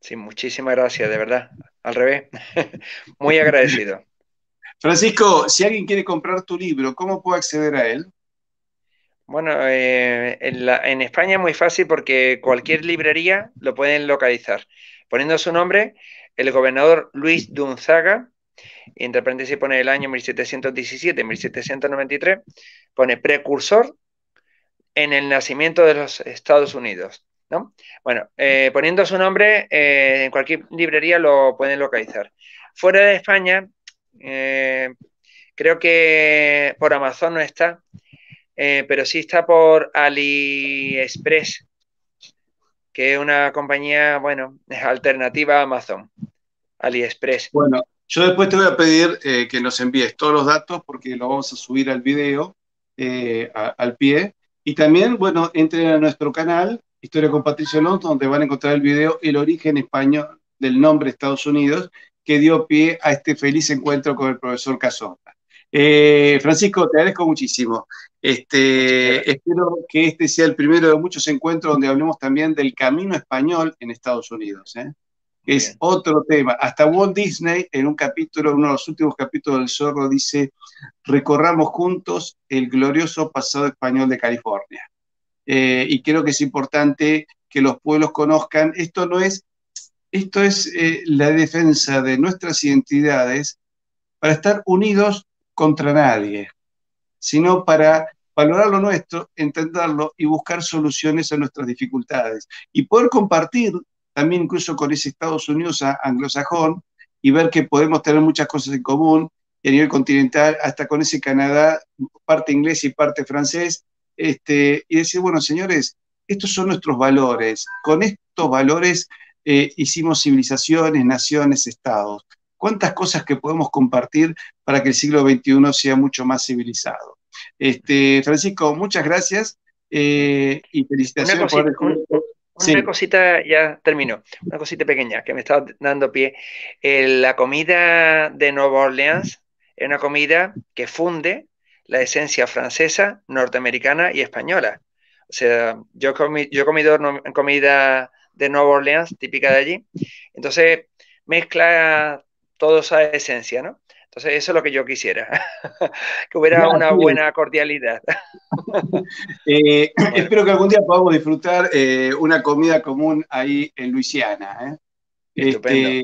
Sí, muchísimas gracias, de verdad. Al revés, muy agradecido. Francisco, si alguien quiere comprar tu libro, ¿cómo puedo acceder a él? Bueno, eh, en, España es muy fácil porque cualquier librería lo pueden localizar. Poniendo su nombre, el gobernador Luis Dunzaga, y entre paréntesis pone el año 1717-1793, pone precursor en el nacimiento de los Estados Unidos. ¿no? Bueno, eh, poniendo su nombre, eh, en cualquier librería lo pueden localizar. Fuera de España, creo que por Amazon no está, eh, pero sí está por AliExpress, que es una compañía, bueno, alternativa a Amazon. AliExpress. Bueno, yo después te voy a pedir eh, que nos envíes todos los datos porque lo vamos a subir al video, eh, al pie. Y también, bueno, entren a nuestro canal, Historia con Patricio Alonso, donde van a encontrar el video El origen español del nombre Estados Unidos, que dio pie a este feliz encuentro con el profesor Cazón. Eh, Francisco, te agradezco muchísimo. Este, espero que este sea el primero de muchos encuentros donde hablemos también del camino español en Estados Unidos. ¿eh? Es otro tema. Hasta Walt Disney, en un capítulo, uno de los últimos capítulos del Zorro, dice: recorramos juntos el glorioso pasado español de California. Eh, y creo que es importante que los pueblos conozcan. Esto no es, esto es la defensa de nuestras identidades para estar unidos contra nadie, sino para valorar lo nuestro, entenderlo y buscar soluciones a nuestras dificultades. Y poder compartir también incluso con ese Estados Unidos anglosajón y ver que podemos tener muchas cosas en común y a nivel continental, hasta con ese Canadá, parte inglés y parte francés, este, y decir, bueno, señores, estos son nuestros valores. Con estos valores eh, hicimos civilizaciones, naciones, estados cuántas cosas que podemos compartir para que el siglo XXI sea mucho más civilizado. Este, Francisco, muchas gracias eh, y felicitaciones una por Una cosita, ya termino, una cosita pequeña que me estaba dando pie. Eh, la comida de Nueva Orleans es una comida que funde la esencia francesa, norteamericana y española. O sea, yo, yo he comido comida de Nueva Orleans, típica de allí. Entonces, mezcla toda esa esencia, ¿no? Entonces, eso es lo que yo quisiera, que hubiera una buena cordialidad. Eh, espero que algún día podamos disfrutar eh, una comida común ahí en Luisiana. ¿eh? Este,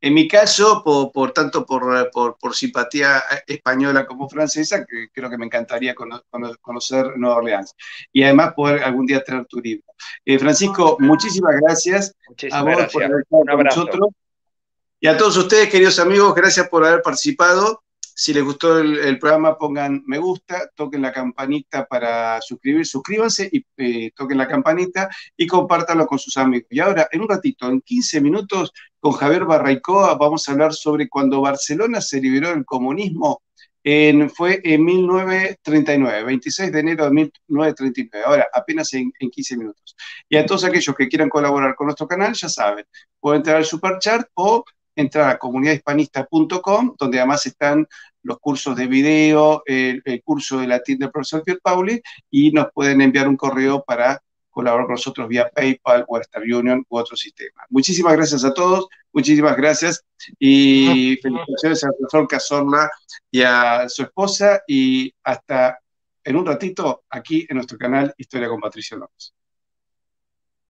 en mi caso, por, tanto por, por, simpatía española como francesa, que creo que me encantaría conocer Nueva Orleans. Y además poder algún día traer tu libro. Francisco, muchísimas gracias muchísimas a vos gracias. por estar con nosotros. Y a todos ustedes, queridos amigos, gracias por haber participado. Si les gustó el, programa, pongan me gusta, toquen la campanita para suscribir, suscríbanse y eh, toquen la campanita y compártanlo con sus amigos. Y ahora, en un ratito, en 15 minutos, con Javier Barraicoa, vamos a hablar sobre cuando Barcelona se liberó del comunismo. Fue en 1939, 26 de enero de 1939. Ahora, apenas en, en 15 minutos. Y a todos aquellos que quieran colaborar con nuestro canal, ya saben, pueden entrar al Superchat o entrar a comunidadhispanista.com, donde además están los cursos de video, el, curso de latín del profesor Pier Pauli, y nos pueden enviar un correo para colaborar con nosotros vía PayPal, Western Union u otro sistema. Muchísimas gracias a todos, muchísimas gracias y felicitaciones al profesor Cazorla y a su esposa y hasta en un ratito aquí en nuestro canal Historia con Patricio López.